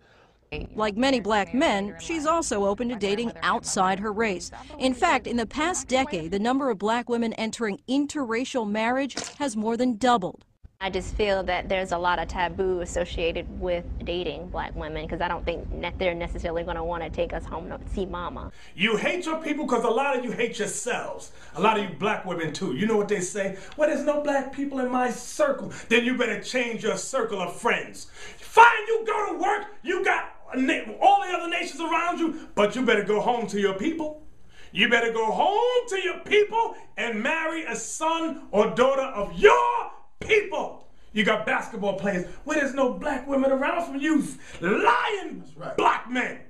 Like many black men, she's also open to dating outside her race. In fact, in the past decade, the number of black women entering interracial marriage has more than doubled. I just feel that there's a lot of taboo associated with dating black women because I don't think they're necessarily going to want to take us home to see mama. You hate your people because a lot of you hate yourselves. A lot of you black women too. You know what they say? Well, there's no black people in my circle. Then you better change your circle of friends. Fine, you go to work, you got all the other nations around you, but you better go home to your people. You better go home to your people and marry a son or daughter of your people. You got basketball players where there's no black women around from you lying right. black men.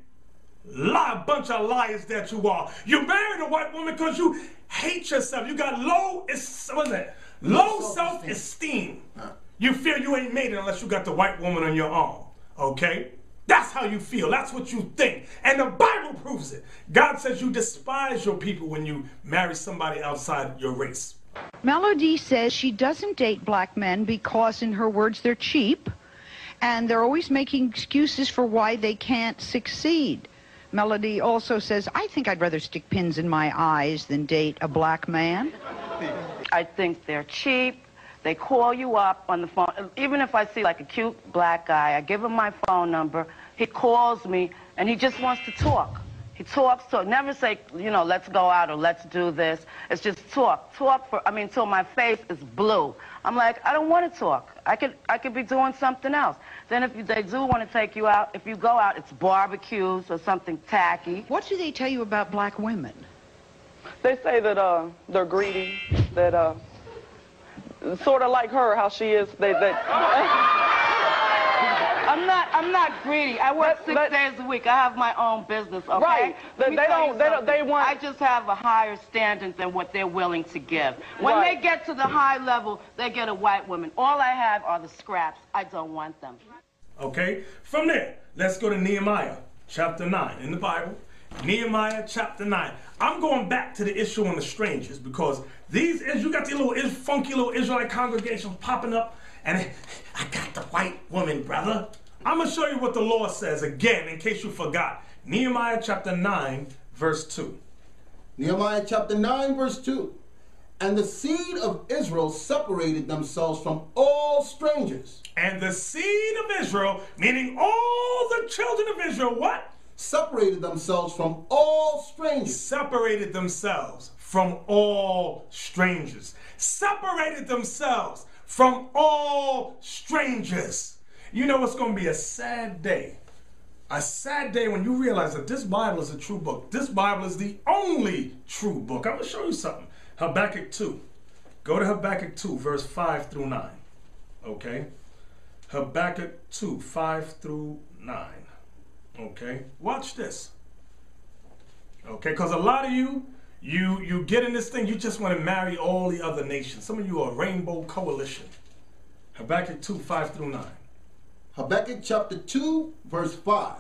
Lie, bunch of liars that you are. You married a white woman because you hate yourself. You got low, what's that? Low self-esteem. You feel you ain't made it unless you got the white woman on your arm. Okay? That's how you feel. That's what you think. And the Bible proves it. God says you despise your people when you marry somebody outside your race. Melody says she doesn't date black men because, in her words, they're cheap and they're always making excuses for why they can't succeed. Melody also says, I think I'd rather stick pins in my eyes than date a black man. I think they're cheap. They call you up on the phone. Even if I see like a cute black guy, I give him my phone number. He calls me and he just wants to talk. He talks, talk. Never say, you know, let's go out or let's do this. It's just talk. Talk for, I mean, till my face is blue. I'm like, I don't want to talk. I could, I could be doing something else. Then if you, they do want to take you out, if you go out, it's barbecues or something tacky. What do they tell you about black women? They say that uh, they're greedy, that uh, sort of like her, how she is. They, they (laughs) I'm not. I'm not greedy. I work but, six but, days a week. I have my own business. Okay. Right. They, they don't. They don't. They want. I just have a higher standard than what they're willing to give. When right. they get to the high level, they get a white woman. All I have are the scraps. I don't want them. Okay. From there, let's go to Nehemiah chapter nine in the Bible. Nehemiah chapter 9. I'm going back to the issue on the strangers because these, you got these little funky little Israelite congregations popping up, and I got the white woman, brother. I'm going to show you what the law says again in case you forgot. Nehemiah chapter 9, verse 2. Nehemiah chapter 9, verse 2. And the seed of Israel separated themselves from all strangers. And the seed of Israel, meaning all the children of Israel, what? Separated themselves from all strangers. Separated themselves from all strangers. Separated themselves from all strangers. You know it's going to be a sad day. A sad day when you realize that this Bible is a true book. This Bible is the only true book. I'm going to show you something. Habakkuk 2. Go to Habakkuk 2, verse 5 through 9. Okay? Habakkuk 2, 5 through 9. Okay? Watch this. Okay? Because a lot of you, you you get in this thing, you just want to marry all the other nations. Some of you are a rainbow coalition. Habakkuk 2, 5 through 9. Habakkuk chapter 2, verse 5.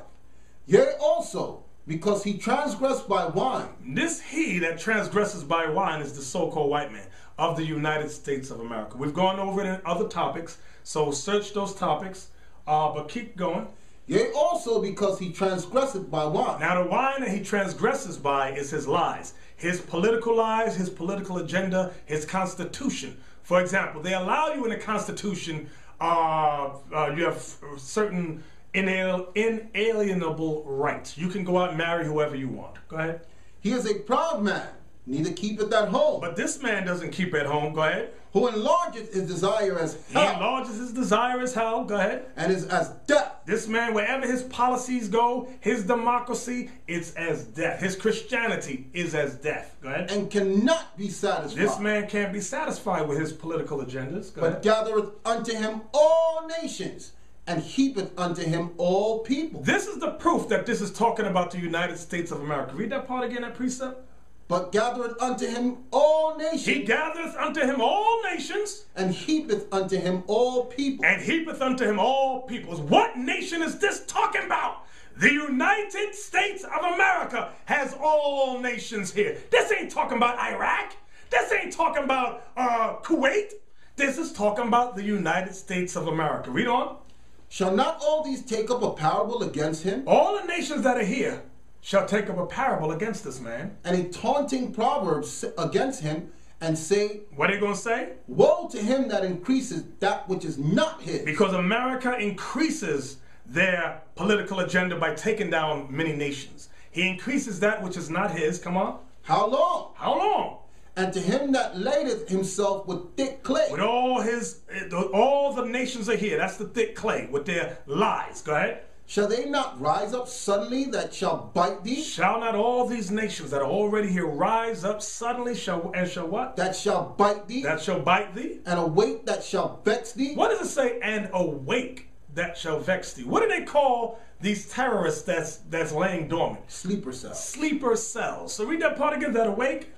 Yea, also, because he transgressed by wine. This he that transgresses by wine is the so-called white man of the United States of America. We've gone over it in other topics, so search those topics, uh, but keep going. Yea, also because he transgresseth by wine. Now the wine that he transgresses by is his lies, his political lies, his political agenda, his constitution. For example, they allow you in the Constitution, uh, uh, you have certain inalienable rights. You can go out and marry whoever you want. Go ahead. He is a proud man, neither keepeth at home. But this man doesn't keep it at home. Go ahead. Who enlargeth his desire as hell. He enlarges his desire as hell. Go ahead. And is as death. This man, wherever his policies go, his democracy, it's as death. His Christianity is as death. Go ahead. And cannot be satisfied. This man can't be satisfied with his political agendas. Go but ahead. gathereth unto him all nations and heapeth unto him all people. This is the proof that this is talking about the United States of America. Read that part again, that precept. But gathereth unto him all nations. He gathereth unto him all nations. And heapeth unto him all people. And heapeth unto him all peoples. What nation is this talking about? The United States of America has all nations here. This ain't talking about Iraq. This ain't talking about uh, Kuwait. This is talking about the United States of America. Read on. Shall not all these take up a parable against him? All the nations that are here shall take up a parable against this man. And a taunting proverb against him, and say, What are they going to say? Woe to him that increases that which is not his. Because America increases their political agenda by taking down many nations. He increases that which is not his. Come on. How long? How long? and to him that ladeth himself with thick clay. With all his, eh, all the nations are here. That's the thick clay with their lies. Go ahead. Shall they not rise up suddenly that shall bite thee? Shall not all these nations that are already here rise up suddenly shall and shall what? That shall bite thee. That shall bite thee. And awake that shall vex thee. What does it say? And awake that shall vex thee. What do they call these terrorists that's that's laying dormant? Sleeper cells. Sleeper cells. So read that part again. That awake.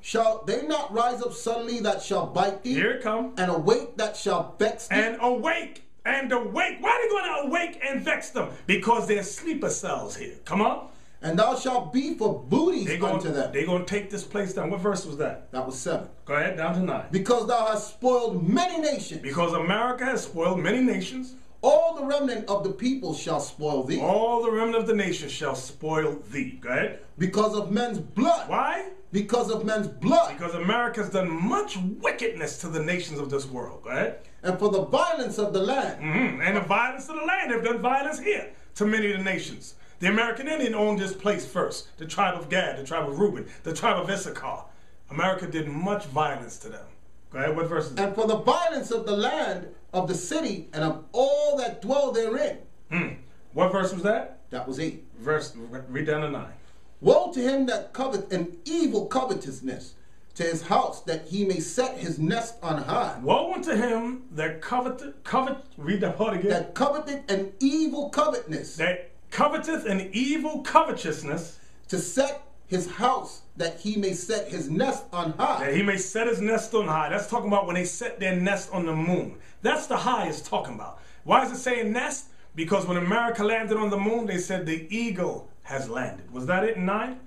Shall they not rise up suddenly that shall bite thee? Here it come. And awake that shall vex thee? And awake and awake. Why are they going to awake and vex them? Because they're sleeper cells here. Come on. And thou shalt be for booties they going, unto them. They're going to take this place down. What verse was that? That was seven. Go ahead, down to nine. Because thou hast spoiled many nations. Because America has spoiled many nations. All the remnant of the people shall spoil thee. All the remnant of the nations shall spoil thee. Go ahead. Because of men's blood. Why? Because of men's blood. Because America's done much wickedness to the nations of this world. Go ahead. And for the violence of the land. Mm-hmm. And the violence of the land. They've done violence here to many of the nations. The American Indian owned this place first. The tribe of Gad, the tribe of Reuben, the tribe of Issachar. America did much violence to them. Go ahead, what verse is And for the violence of the land, of the city, and of all that dwell therein. Hmm. What verse was that? That was eight. Verse, read down to nine. Woe to him that covet an evil covetousness to his house, that he may set his nest on high. Woe unto him that coveteth, covet, read that part again. That coveteth an evil covetousness. That coveteth an evil covetousness. To set his house that he may set his nest on high. That he may set his nest on high. That's talking about when they set their nest on the moon. That's the high is talking about. Why is it saying nest? Because when America landed on the moon, they said the eagle has landed. Was that it in nine?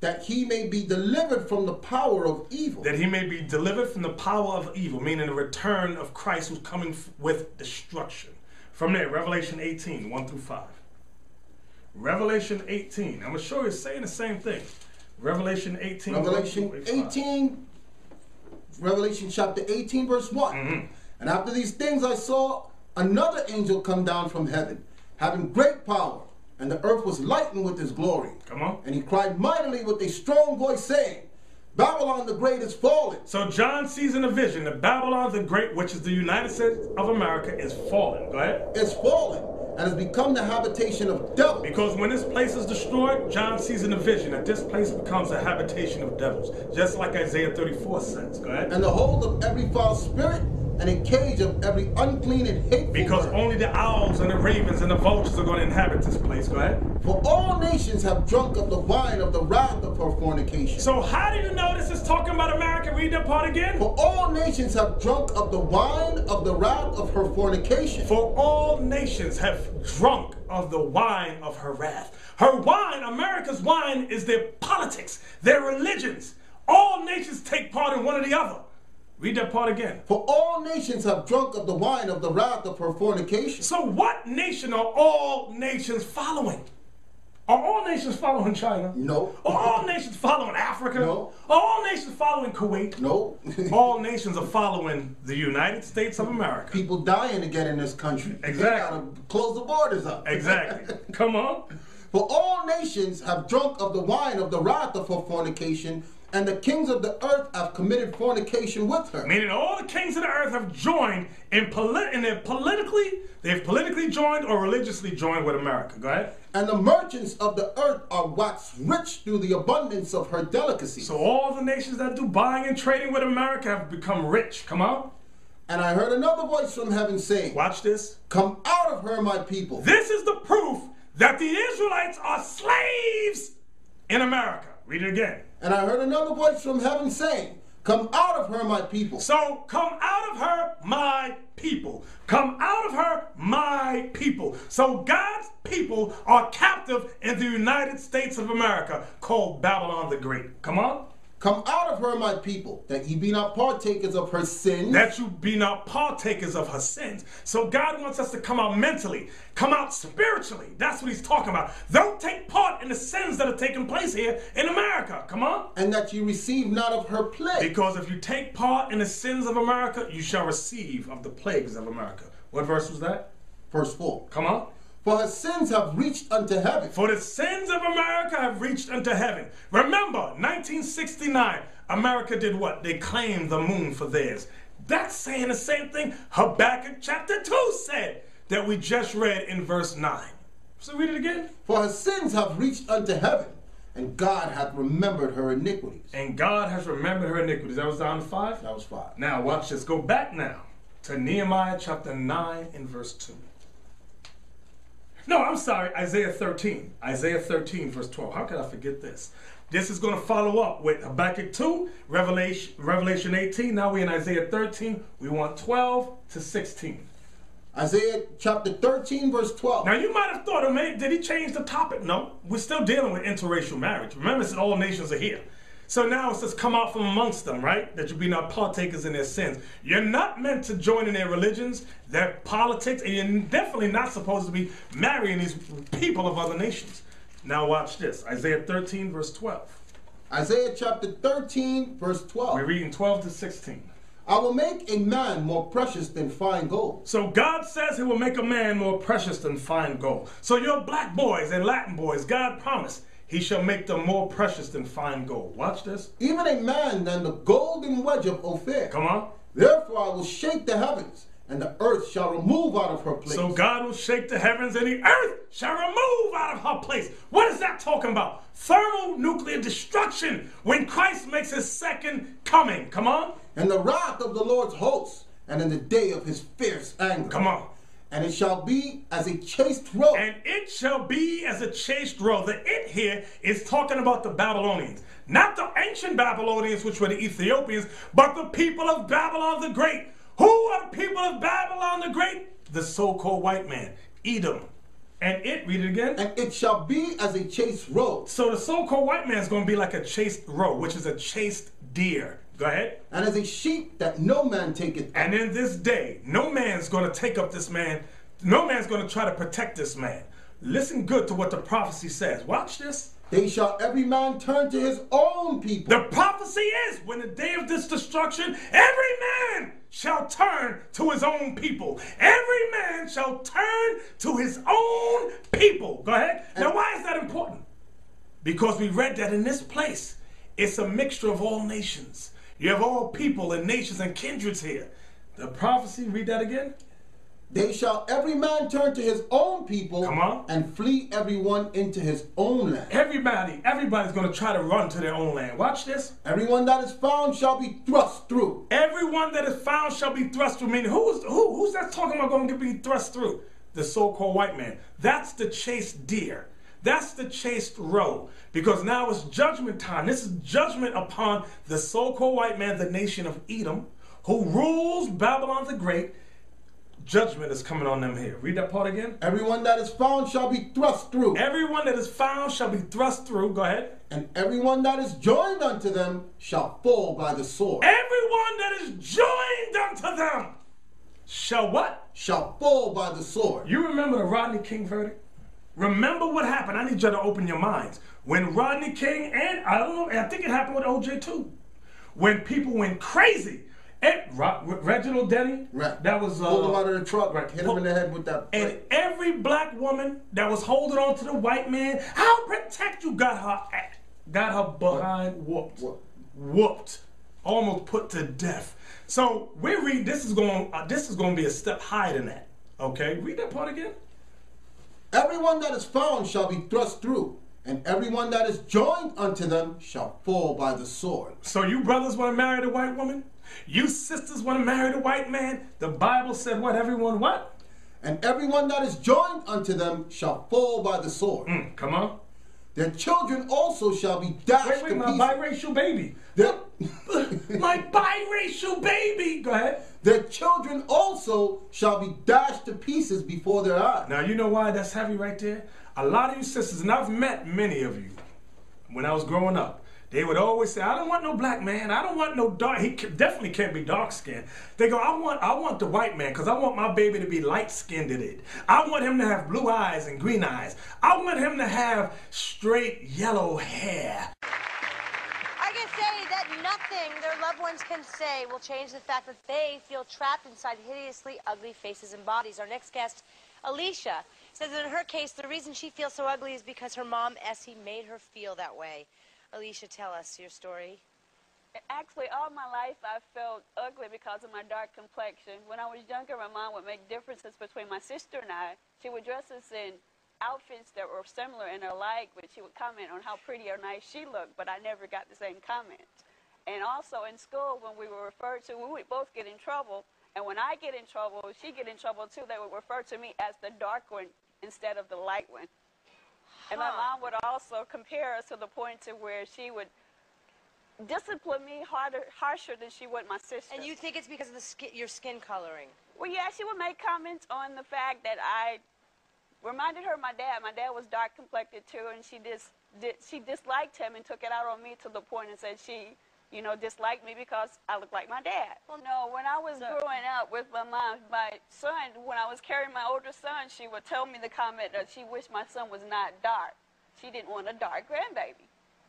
That he may be delivered from the power of evil. That he may be delivered from the power of evil, meaning the return of Christ who's coming with destruction. From there, Revelation 18, 1 through 5. Revelation 18. I'm going to show you saying the same thing. Revelation 18. Revelation 18, Revelation chapter 18, verse one Mm-hmm. And after these things I saw another angel come down from heaven, having great power, and the earth was lightened with his glory. Come on. And he cried mightily with a strong voice, saying, Babylon the Great is fallen. So John sees in a vision that Babylon the Great, which is the United States of America, is fallen. Go ahead. It's fallen and has become the habitation of devils. Because when this place is destroyed, John sees in a vision that this place becomes a habitation of devils, just like Isaiah 34 says. Go ahead. And the hold of every foul spirit and a cage of every unclean and hateful Because bird. only the owls and the ravens and the vultures are going to inhabit this place. Go ahead. For all nations have drunk of the wine of the wrath of her fornication. So how do you know this is talking about America? Read that part again. For all nations have drunk of the wine of the wrath of her fornication. For all nations have drunk of the wine of her wrath. Her wine, America's wine, is their politics, their religions. All nations take part in one or the other. Read that part again. For all nations have drunk of the wine of the wrath of her fornication. So, what nation are all nations following? Are all nations following China? No. Are all nations following Africa? No. Are all nations following Kuwait? No. (laughs) all nations are following the United States of America. People dying to get in this country. They Exactly. gotta close the borders up. Exactly. (laughs) Come on. For all nations have drunk of the wine of the wrath of her fornication, and the kings of the earth have committed fornication with her. Meaning all the kings of the earth have joined in, polit- in their politically, they've politically joined or religiously joined with America. Go ahead. And the merchants of the earth are waxed rich through the abundance of her delicacies. So all the nations that do buying and trading with America have become rich. Come on. And I heard another voice from heaven saying, Watch this. Come out of her, my people. This is the proof that the Israelites are slaves in America. Read it again. And I heard another voice from heaven saying, Come out of her, my people. So come out of her, my people. Come out of her, my people. So God's people are captive in the United States of America called Babylon the Great. Come on. Come out of her, my people, that ye be not partakers of her sins. That you be not partakers of her sins. So God wants us to come out mentally, come out spiritually. That's what he's talking about. Don't take part in the sins that are taking place here in America. Come on. and that you receive not of her plague. Because if you take part in the sins of America, you shall receive of the plagues of America. What verse was that? Verse 4. Come on. For her sins have reached unto heaven. For the sins of America have reached unto heaven. Remember, 1969, America did what? They claimed the moon for theirs. That's saying the same thing Habakkuk chapter 2 said that we just read in verse 9. So read it again. For her sins have reached unto heaven, and God hath remembered her iniquities. And God has remembered her iniquities. That was down to 5? That was 5. Now, watch this. Go back now to Nehemiah chapter 9 and verse 2. No, I'm sorry, Isaiah 13. Isaiah 13, verse 12. How could I forget this? This is going to follow up with Habakkuk 2, Revelation, Revelation 18. Now we're in Isaiah 13. We want 12 to 16. Isaiah chapter 13, verse 12. Now you might have thought, oh, man, did he change the topic? No, we're still dealing with interracial marriage. Remember, it said all nations are here. So now it says, come out from amongst them, right? That you be not partakers in their sins. You're not meant to join in their religions, their politics, and you're definitely not supposed to be marrying these people of other nations. Now watch this Isaiah 13, verse 12. Isaiah chapter 13, verse 12. We're reading 12 to 16. I will make a man more precious than fine gold. So God says he will make a man more precious than fine gold. So your black boys and Latin boys, God promised he shall make them more precious than fine gold. Watch this. Even a man than the golden wedge of Ophir. Come on. Therefore I will shake the heavens, and the earth shall remove out of her place. So God will shake the heavens and the earth shall remove out of her place. What is that talking about? Thermonuclear destruction when Christ makes his second coming. Come on. and the wrath of the Lord's hosts, and in the day of his fierce anger. Come on. And it shall be as a chaste robe. And it shall be as a chaste robe. The it here is talking about the Babylonians. Not the ancient Babylonians, which were the Ethiopians, but the people of Babylon the Great. Who are the people of Babylon the Great? The so called white man, Edom. And it, read it again. and it shall be as a chased robe. So the so called white man is going to be like a chased roe, which is a chaste deer. Go ahead. And as a sheep that no man taketh. And in this day, no man's going to take up this man. No man's going to try to protect this man. Listen good to what the prophecy says. Watch this. They shall every man turn to his own people. The prophecy is when the day of this destruction, every man shall turn to his own people. Every man shall turn to his own people. Go ahead. Now, why is that important? Because we read that in this place, it's a mixture of all nations. You have all people and nations and kindreds here. The prophecy, read that again. They shall every man turn to his own people Come on. and flee everyone into his own land. Everybody, everybody's going to try to run to their own land. Watch this. Everyone that is found shall be thrust through. Everyone that is found shall be thrust through. Meaning, who's who, who's that talking about going to be thrust through? The so-called white man. That's the chased deer. That's the chased roe. Because now it's judgment time. This is judgment upon the so-called white man, the nation of Edom, who rules Babylon the Great. Judgment is coming on them here. Read that part again. Everyone that is found shall be thrust through. Everyone that is found shall be thrust through. Go ahead. And everyone that is joined unto them shall fall by the sword. Everyone that is joined unto them shall what? Shall fall by the sword. You remember the Rodney King verdict? Remember what happened. I need you to open your minds. When Rodney King and I don't know, I think it happened with OJ too. When people went crazy. And Reginald Denny, Right. that was uh, Pulled him out of the truck, right. hit him in the head with that. And every black woman that was holding on to the white man, I'll protect you, got her got her behind whooped. Whooped. Almost put to death. So we read this is going uh, this is going to be a step higher than that. Okay? Read that part again. Everyone that is found shall be thrust through, and everyone that is joined unto them shall fall by the sword. So you brothers want to marry the white woman? You sisters want to marry the white man? The Bible said what? Everyone what? And everyone that is joined unto them shall fall by the sword. Mm, come on. Their children also shall be dashed Wait, wait, to my pieces. biracial baby. Their, (laughs) My biracial baby. Go ahead. their children also shall be dashed to pieces before their eyes. Now, you know why that's heavy right there? A lot of you sisters, and I've met many of you when I was growing up, they would always say, I don't want no black man. I don't want no dark. He ca- definitely can't be dark skinned. They go, I want, I want the white man because I want my baby to be light skinned in it. I want him to have blue eyes and green eyes. I want him to have straight yellow hair. I can say that nothing their loved ones can say will change the fact that they feel trapped inside hideously ugly faces and bodies. Our next guest, Alicia, says that in her case, the reason she feels so ugly is because her mom, Essie, made her feel that way. Alicia, tell us your story. Actually, all my life I felt ugly because of my dark complexion. When I was younger, my mom would make differences between my sister and I. She would dress us in outfits that were similar and alike, but she would comment on how pretty or nice she looked, but I never got the same comment. And also in school, when we were referred to, we would both get in trouble. And when I get in trouble, she get in trouble too. They would refer to me as the dark one instead of the light one. And my mom would also compare us to the point to where she would discipline me harder, harsher than she would my sister. And you think it's because of the skin, your skin coloring? Well, yeah, she would make comments on the fact that I reminded her of my dad. My dad was dark complected too, and she dis, did, she disliked him and took it out on me to the point and said she, you know, disliked me because I looked like my dad. Well, no, when I was growing up with my mom, my son, when I was carrying my older son, she would tell me the comment that she wished my son was not dark. She didn't want a dark grandbaby,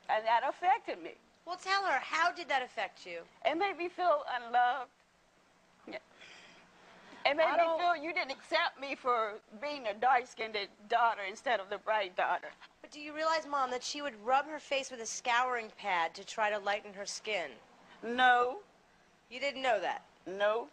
and that affected me. Well, tell her, how did that affect you? It made me feel unloved. Yeah. It made I me feel you didn't accept me for being a dark-skinned daughter instead of the bright daughter. Do you realize, Mom, that she would rub her face with a scouring pad to try to lighten her skin? No. You didn't know that? No.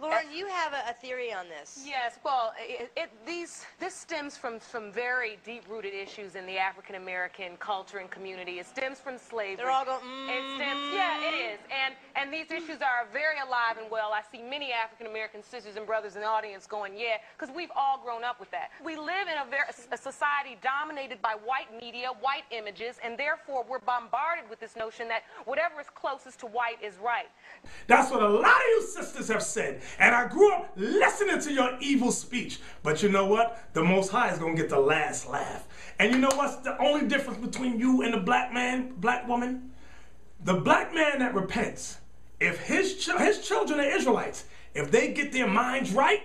Lauren, you have a, a theory on this. Yes, well, it, it, these, this stems from some very deep-rooted issues in the African American culture and community. It stems from slavery. They're all going, mm-hmm. It stems, yeah, it is, and and these issues are very alive and well. I see many African American sisters and brothers in the audience going, yeah, because we've all grown up with that. We live in a, very, a society dominated by white media, white images, and therefore we're bombarded with this notion that whatever is closest to white is right. That's what a lot of you sisters have said. And I grew up listening to your evil speech. But you know what? The Most High is going to get the last laugh. And you know what's the only difference between you and the black man, black woman? The black man that repents, if his, ch- his children are Israelites, if they get their minds right,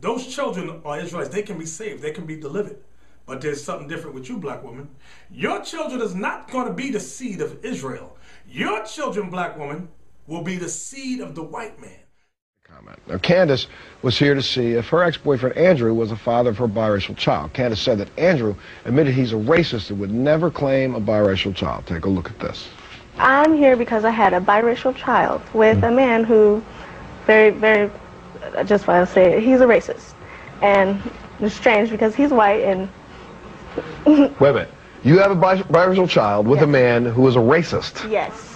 those children are Israelites. They can be saved, they can be delivered. But there's something different with you, black woman. Your children is not going to be the seed of Israel. Your children, black woman, will be the seed of the white man. Now, Candace was here to see if her ex-boyfriend Andrew was the father of her biracial child. Candace said that Andrew admitted he's a racist and would never claim a biracial child. Take a look at this. I'm here because I had a biracial child with a hmm. man who, very, very, just what I'll say, he's a racist. And it's strange because he's white and... Wait a minute. You have a biracial child with yes. a man who is a racist. Yes.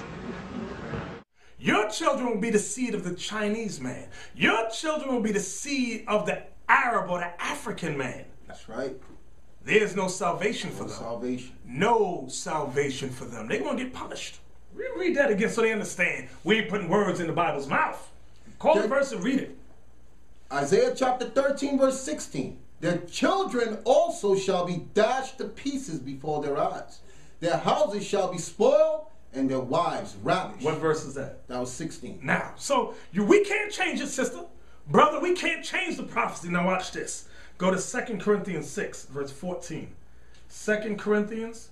Your children will be the seed of the Chinese man. Your children will be the seed of the Arab or the African man. That's right. There's no salvation for no them. Salvation. No salvation for them. They're going to get punished. Read that again so they understand. We ain't putting words in the Bible's mouth. Call the verse and read it. Isaiah chapter 13, verse 16. Their children also shall be dashed to pieces before their eyes. Their houses shall be spoiled and their wives ravished. What verse is that? That was 16. Now, so you, we can't change it, sister. Brother, we can't change the prophecy. Now watch this. Go to Second Corinthians 6, verse 14. 2 Corinthians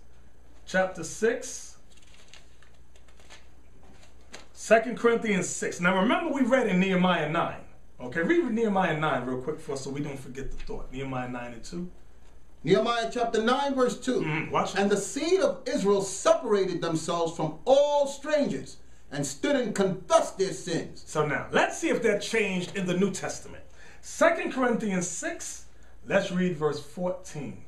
chapter 6. 2 Corinthians 6. Now remember we read in Nehemiah 9. Okay, read Nehemiah 9 real quick for us so we don't forget the thought. Nehemiah 9 and 2. Nehemiah chapter 9, verse 2. Mm, watch and the seed of Israel separated themselves from all strangers and stood and confessed their sins. So now, let's see if that changed in the New Testament. Second Corinthians 6, let's read verse 14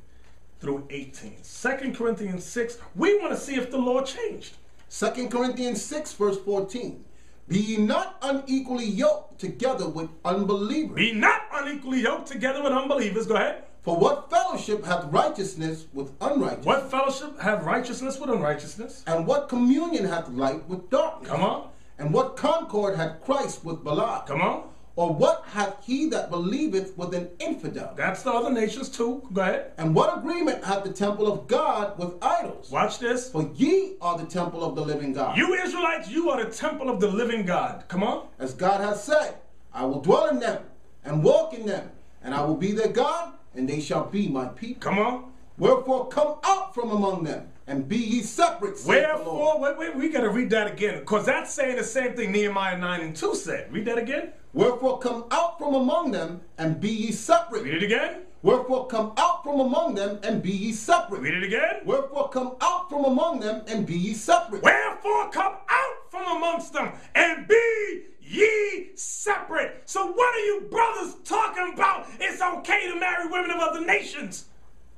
through 18. Second Corinthians 6, we want to see if the law changed. Second Corinthians 6, verse 14. Be ye not unequally yoked together with unbelievers. Be not unequally yoked together with unbelievers. Go ahead. For what fellowship hath righteousness with unrighteousness? What fellowship hath righteousness with unrighteousness? And what communion hath light with darkness? Come on. And what concord hath Christ with Belial? Come on. Or what hath he that believeth with an infidel? That's the other nations too. Go ahead. And what agreement hath the temple of God with idols? Watch this. For ye are the temple of the living God. You Israelites, you are the temple of the living God. Come on. As God hath said, I will dwell in them and walk in them, and I will be their God, and they shall be my people. Come on. Wherefore come out from among them and be ye separate. Wherefore, wait, wait, we got to read that again because that's saying the same thing Nehemiah 9 and 2 said. Read that again. Wherefore come out from among them and be ye separate. Read it again. Wherefore come out from among them and be ye separate. Read it again. Wherefore come out from among them and be ye separate. Wherefore come out from amongst them and be ye separate. So what are you brothers talking about? It's okay to marry women of other nations.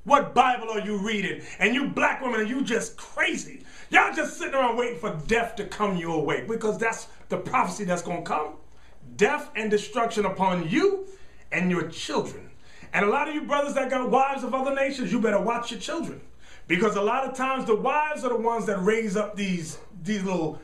What Bible are you reading? And you black women, are you just crazy? Y'all just sitting around waiting for death to come your way because that's the prophecy that's going to come. Death and destruction upon you and your children. And a lot of you brothers that got wives of other nations, you better watch your children. Because a lot of times the wives are the ones that raise up these, these little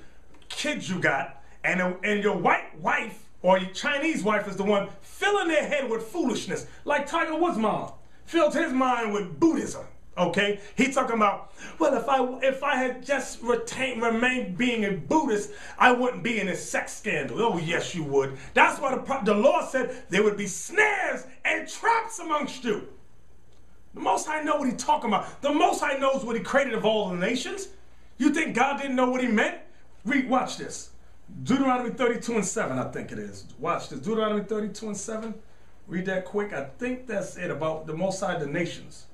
kids you got and, and your white wife or your Chinese wife is the one filling their head with foolishness, like Tiger Woods' mom filled his mind with Buddhism. Okay, he's talking about well, if I if I had just retained remained being a Buddhist, I wouldn't be in a sex scandal. Oh yes, you would. That's why the the law said there would be snares and traps amongst you. The Most High know what he's talking about. The Most High knows what he created of all the nations. You think God didn't know what he meant? Read, watch this. Deuteronomy 32 and 7, I think it is. Watch this. Deuteronomy 32 and 7. Read that quick. I think that's it about the Most High the nations.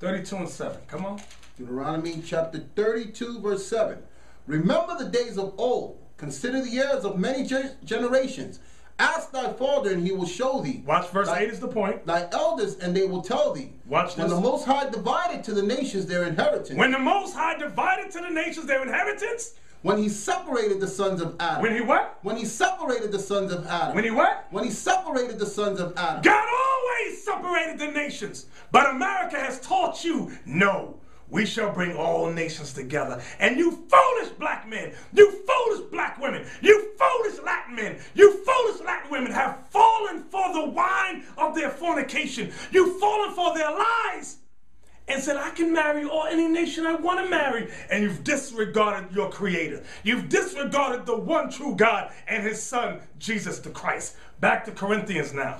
32 and 7. Come on. Deuteronomy chapter 32, verse 7. Remember the days of old. Consider the years of many generations. Ask thy father, and he will show thee. Watch verse thy, 8 is the point. Thy elders, and they will tell thee. Watch when this. the Most High divided to the nations their inheritance. When the Most High divided to the nations their inheritance. When he separated the sons of Adam. When he what? When he separated the sons of Adam. When he what? When he separated the sons of Adam. God always separated the nations. But America has taught you, no, we shall bring all nations together. And you foolish black men, you foolish black women, you foolish Latin men, you foolish Latin women have fallen for the wine of their fornication. You've fallen for their lies and said, I can marry or any nation I want to marry. And you've disregarded your creator. You've disregarded the one true God and his son, Jesus the Christ. Back to Corinthians now.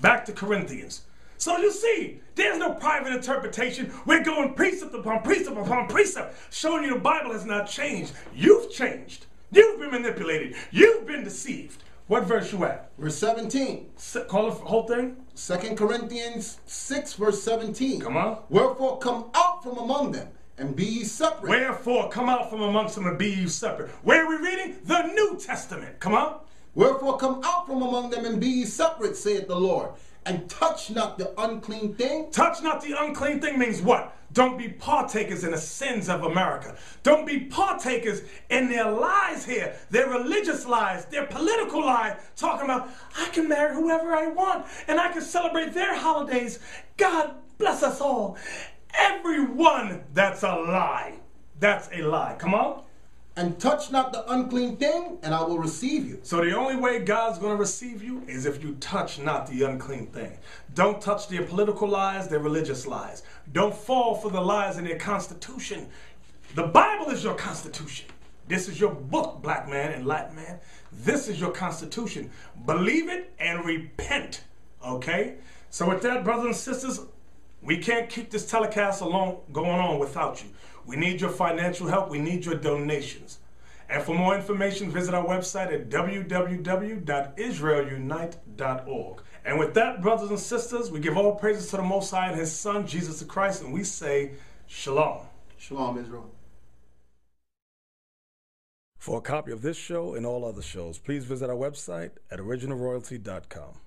Back to Corinthians. So you see, there's no private interpretation. We're going precept upon precept upon precept, showing you the Bible has not changed. You've changed. You've been manipulated. You've been deceived. What verse you at? Verse 17. Se- call the whole thing? Second Corinthians 6, verse 17. Come on. Wherefore come out from among them and be ye separate. Wherefore come out from amongst them and be ye separate. Where are we reading? The New Testament. Come on. Wherefore come out from among them and be ye separate, saith the Lord, and touch not the unclean thing. Touch not the unclean thing means what? Don't be partakers in the sins of America. Don't be partakers in their lies here, their religious lies, their political lies, talking about, I can marry whoever I want and I can celebrate their holidays. God bless us all. Everyone that's a lie. That's a lie. Come on. And touch not the unclean thing, and I will receive you. So the only way God's going to receive you is if you touch not the unclean thing. Don't touch their political lies, their religious lies. Don't fall for the lies in their constitution. The Bible is your constitution. This is your book, black man and Latin man. This is your constitution. Believe it and repent. Okay? So with that, brothers and sisters, we can't keep this telecast along going on without you. We need your financial help. We need your donations. And for more information, visit our website at www.israelunite.org. And with that, brothers and sisters, we give all praises to the Most High and His Son, Jesus Christ, and we say, Shalom. Shalom, Israel. For a copy of this show and all other shows, please visit our website at originalroyalty.com.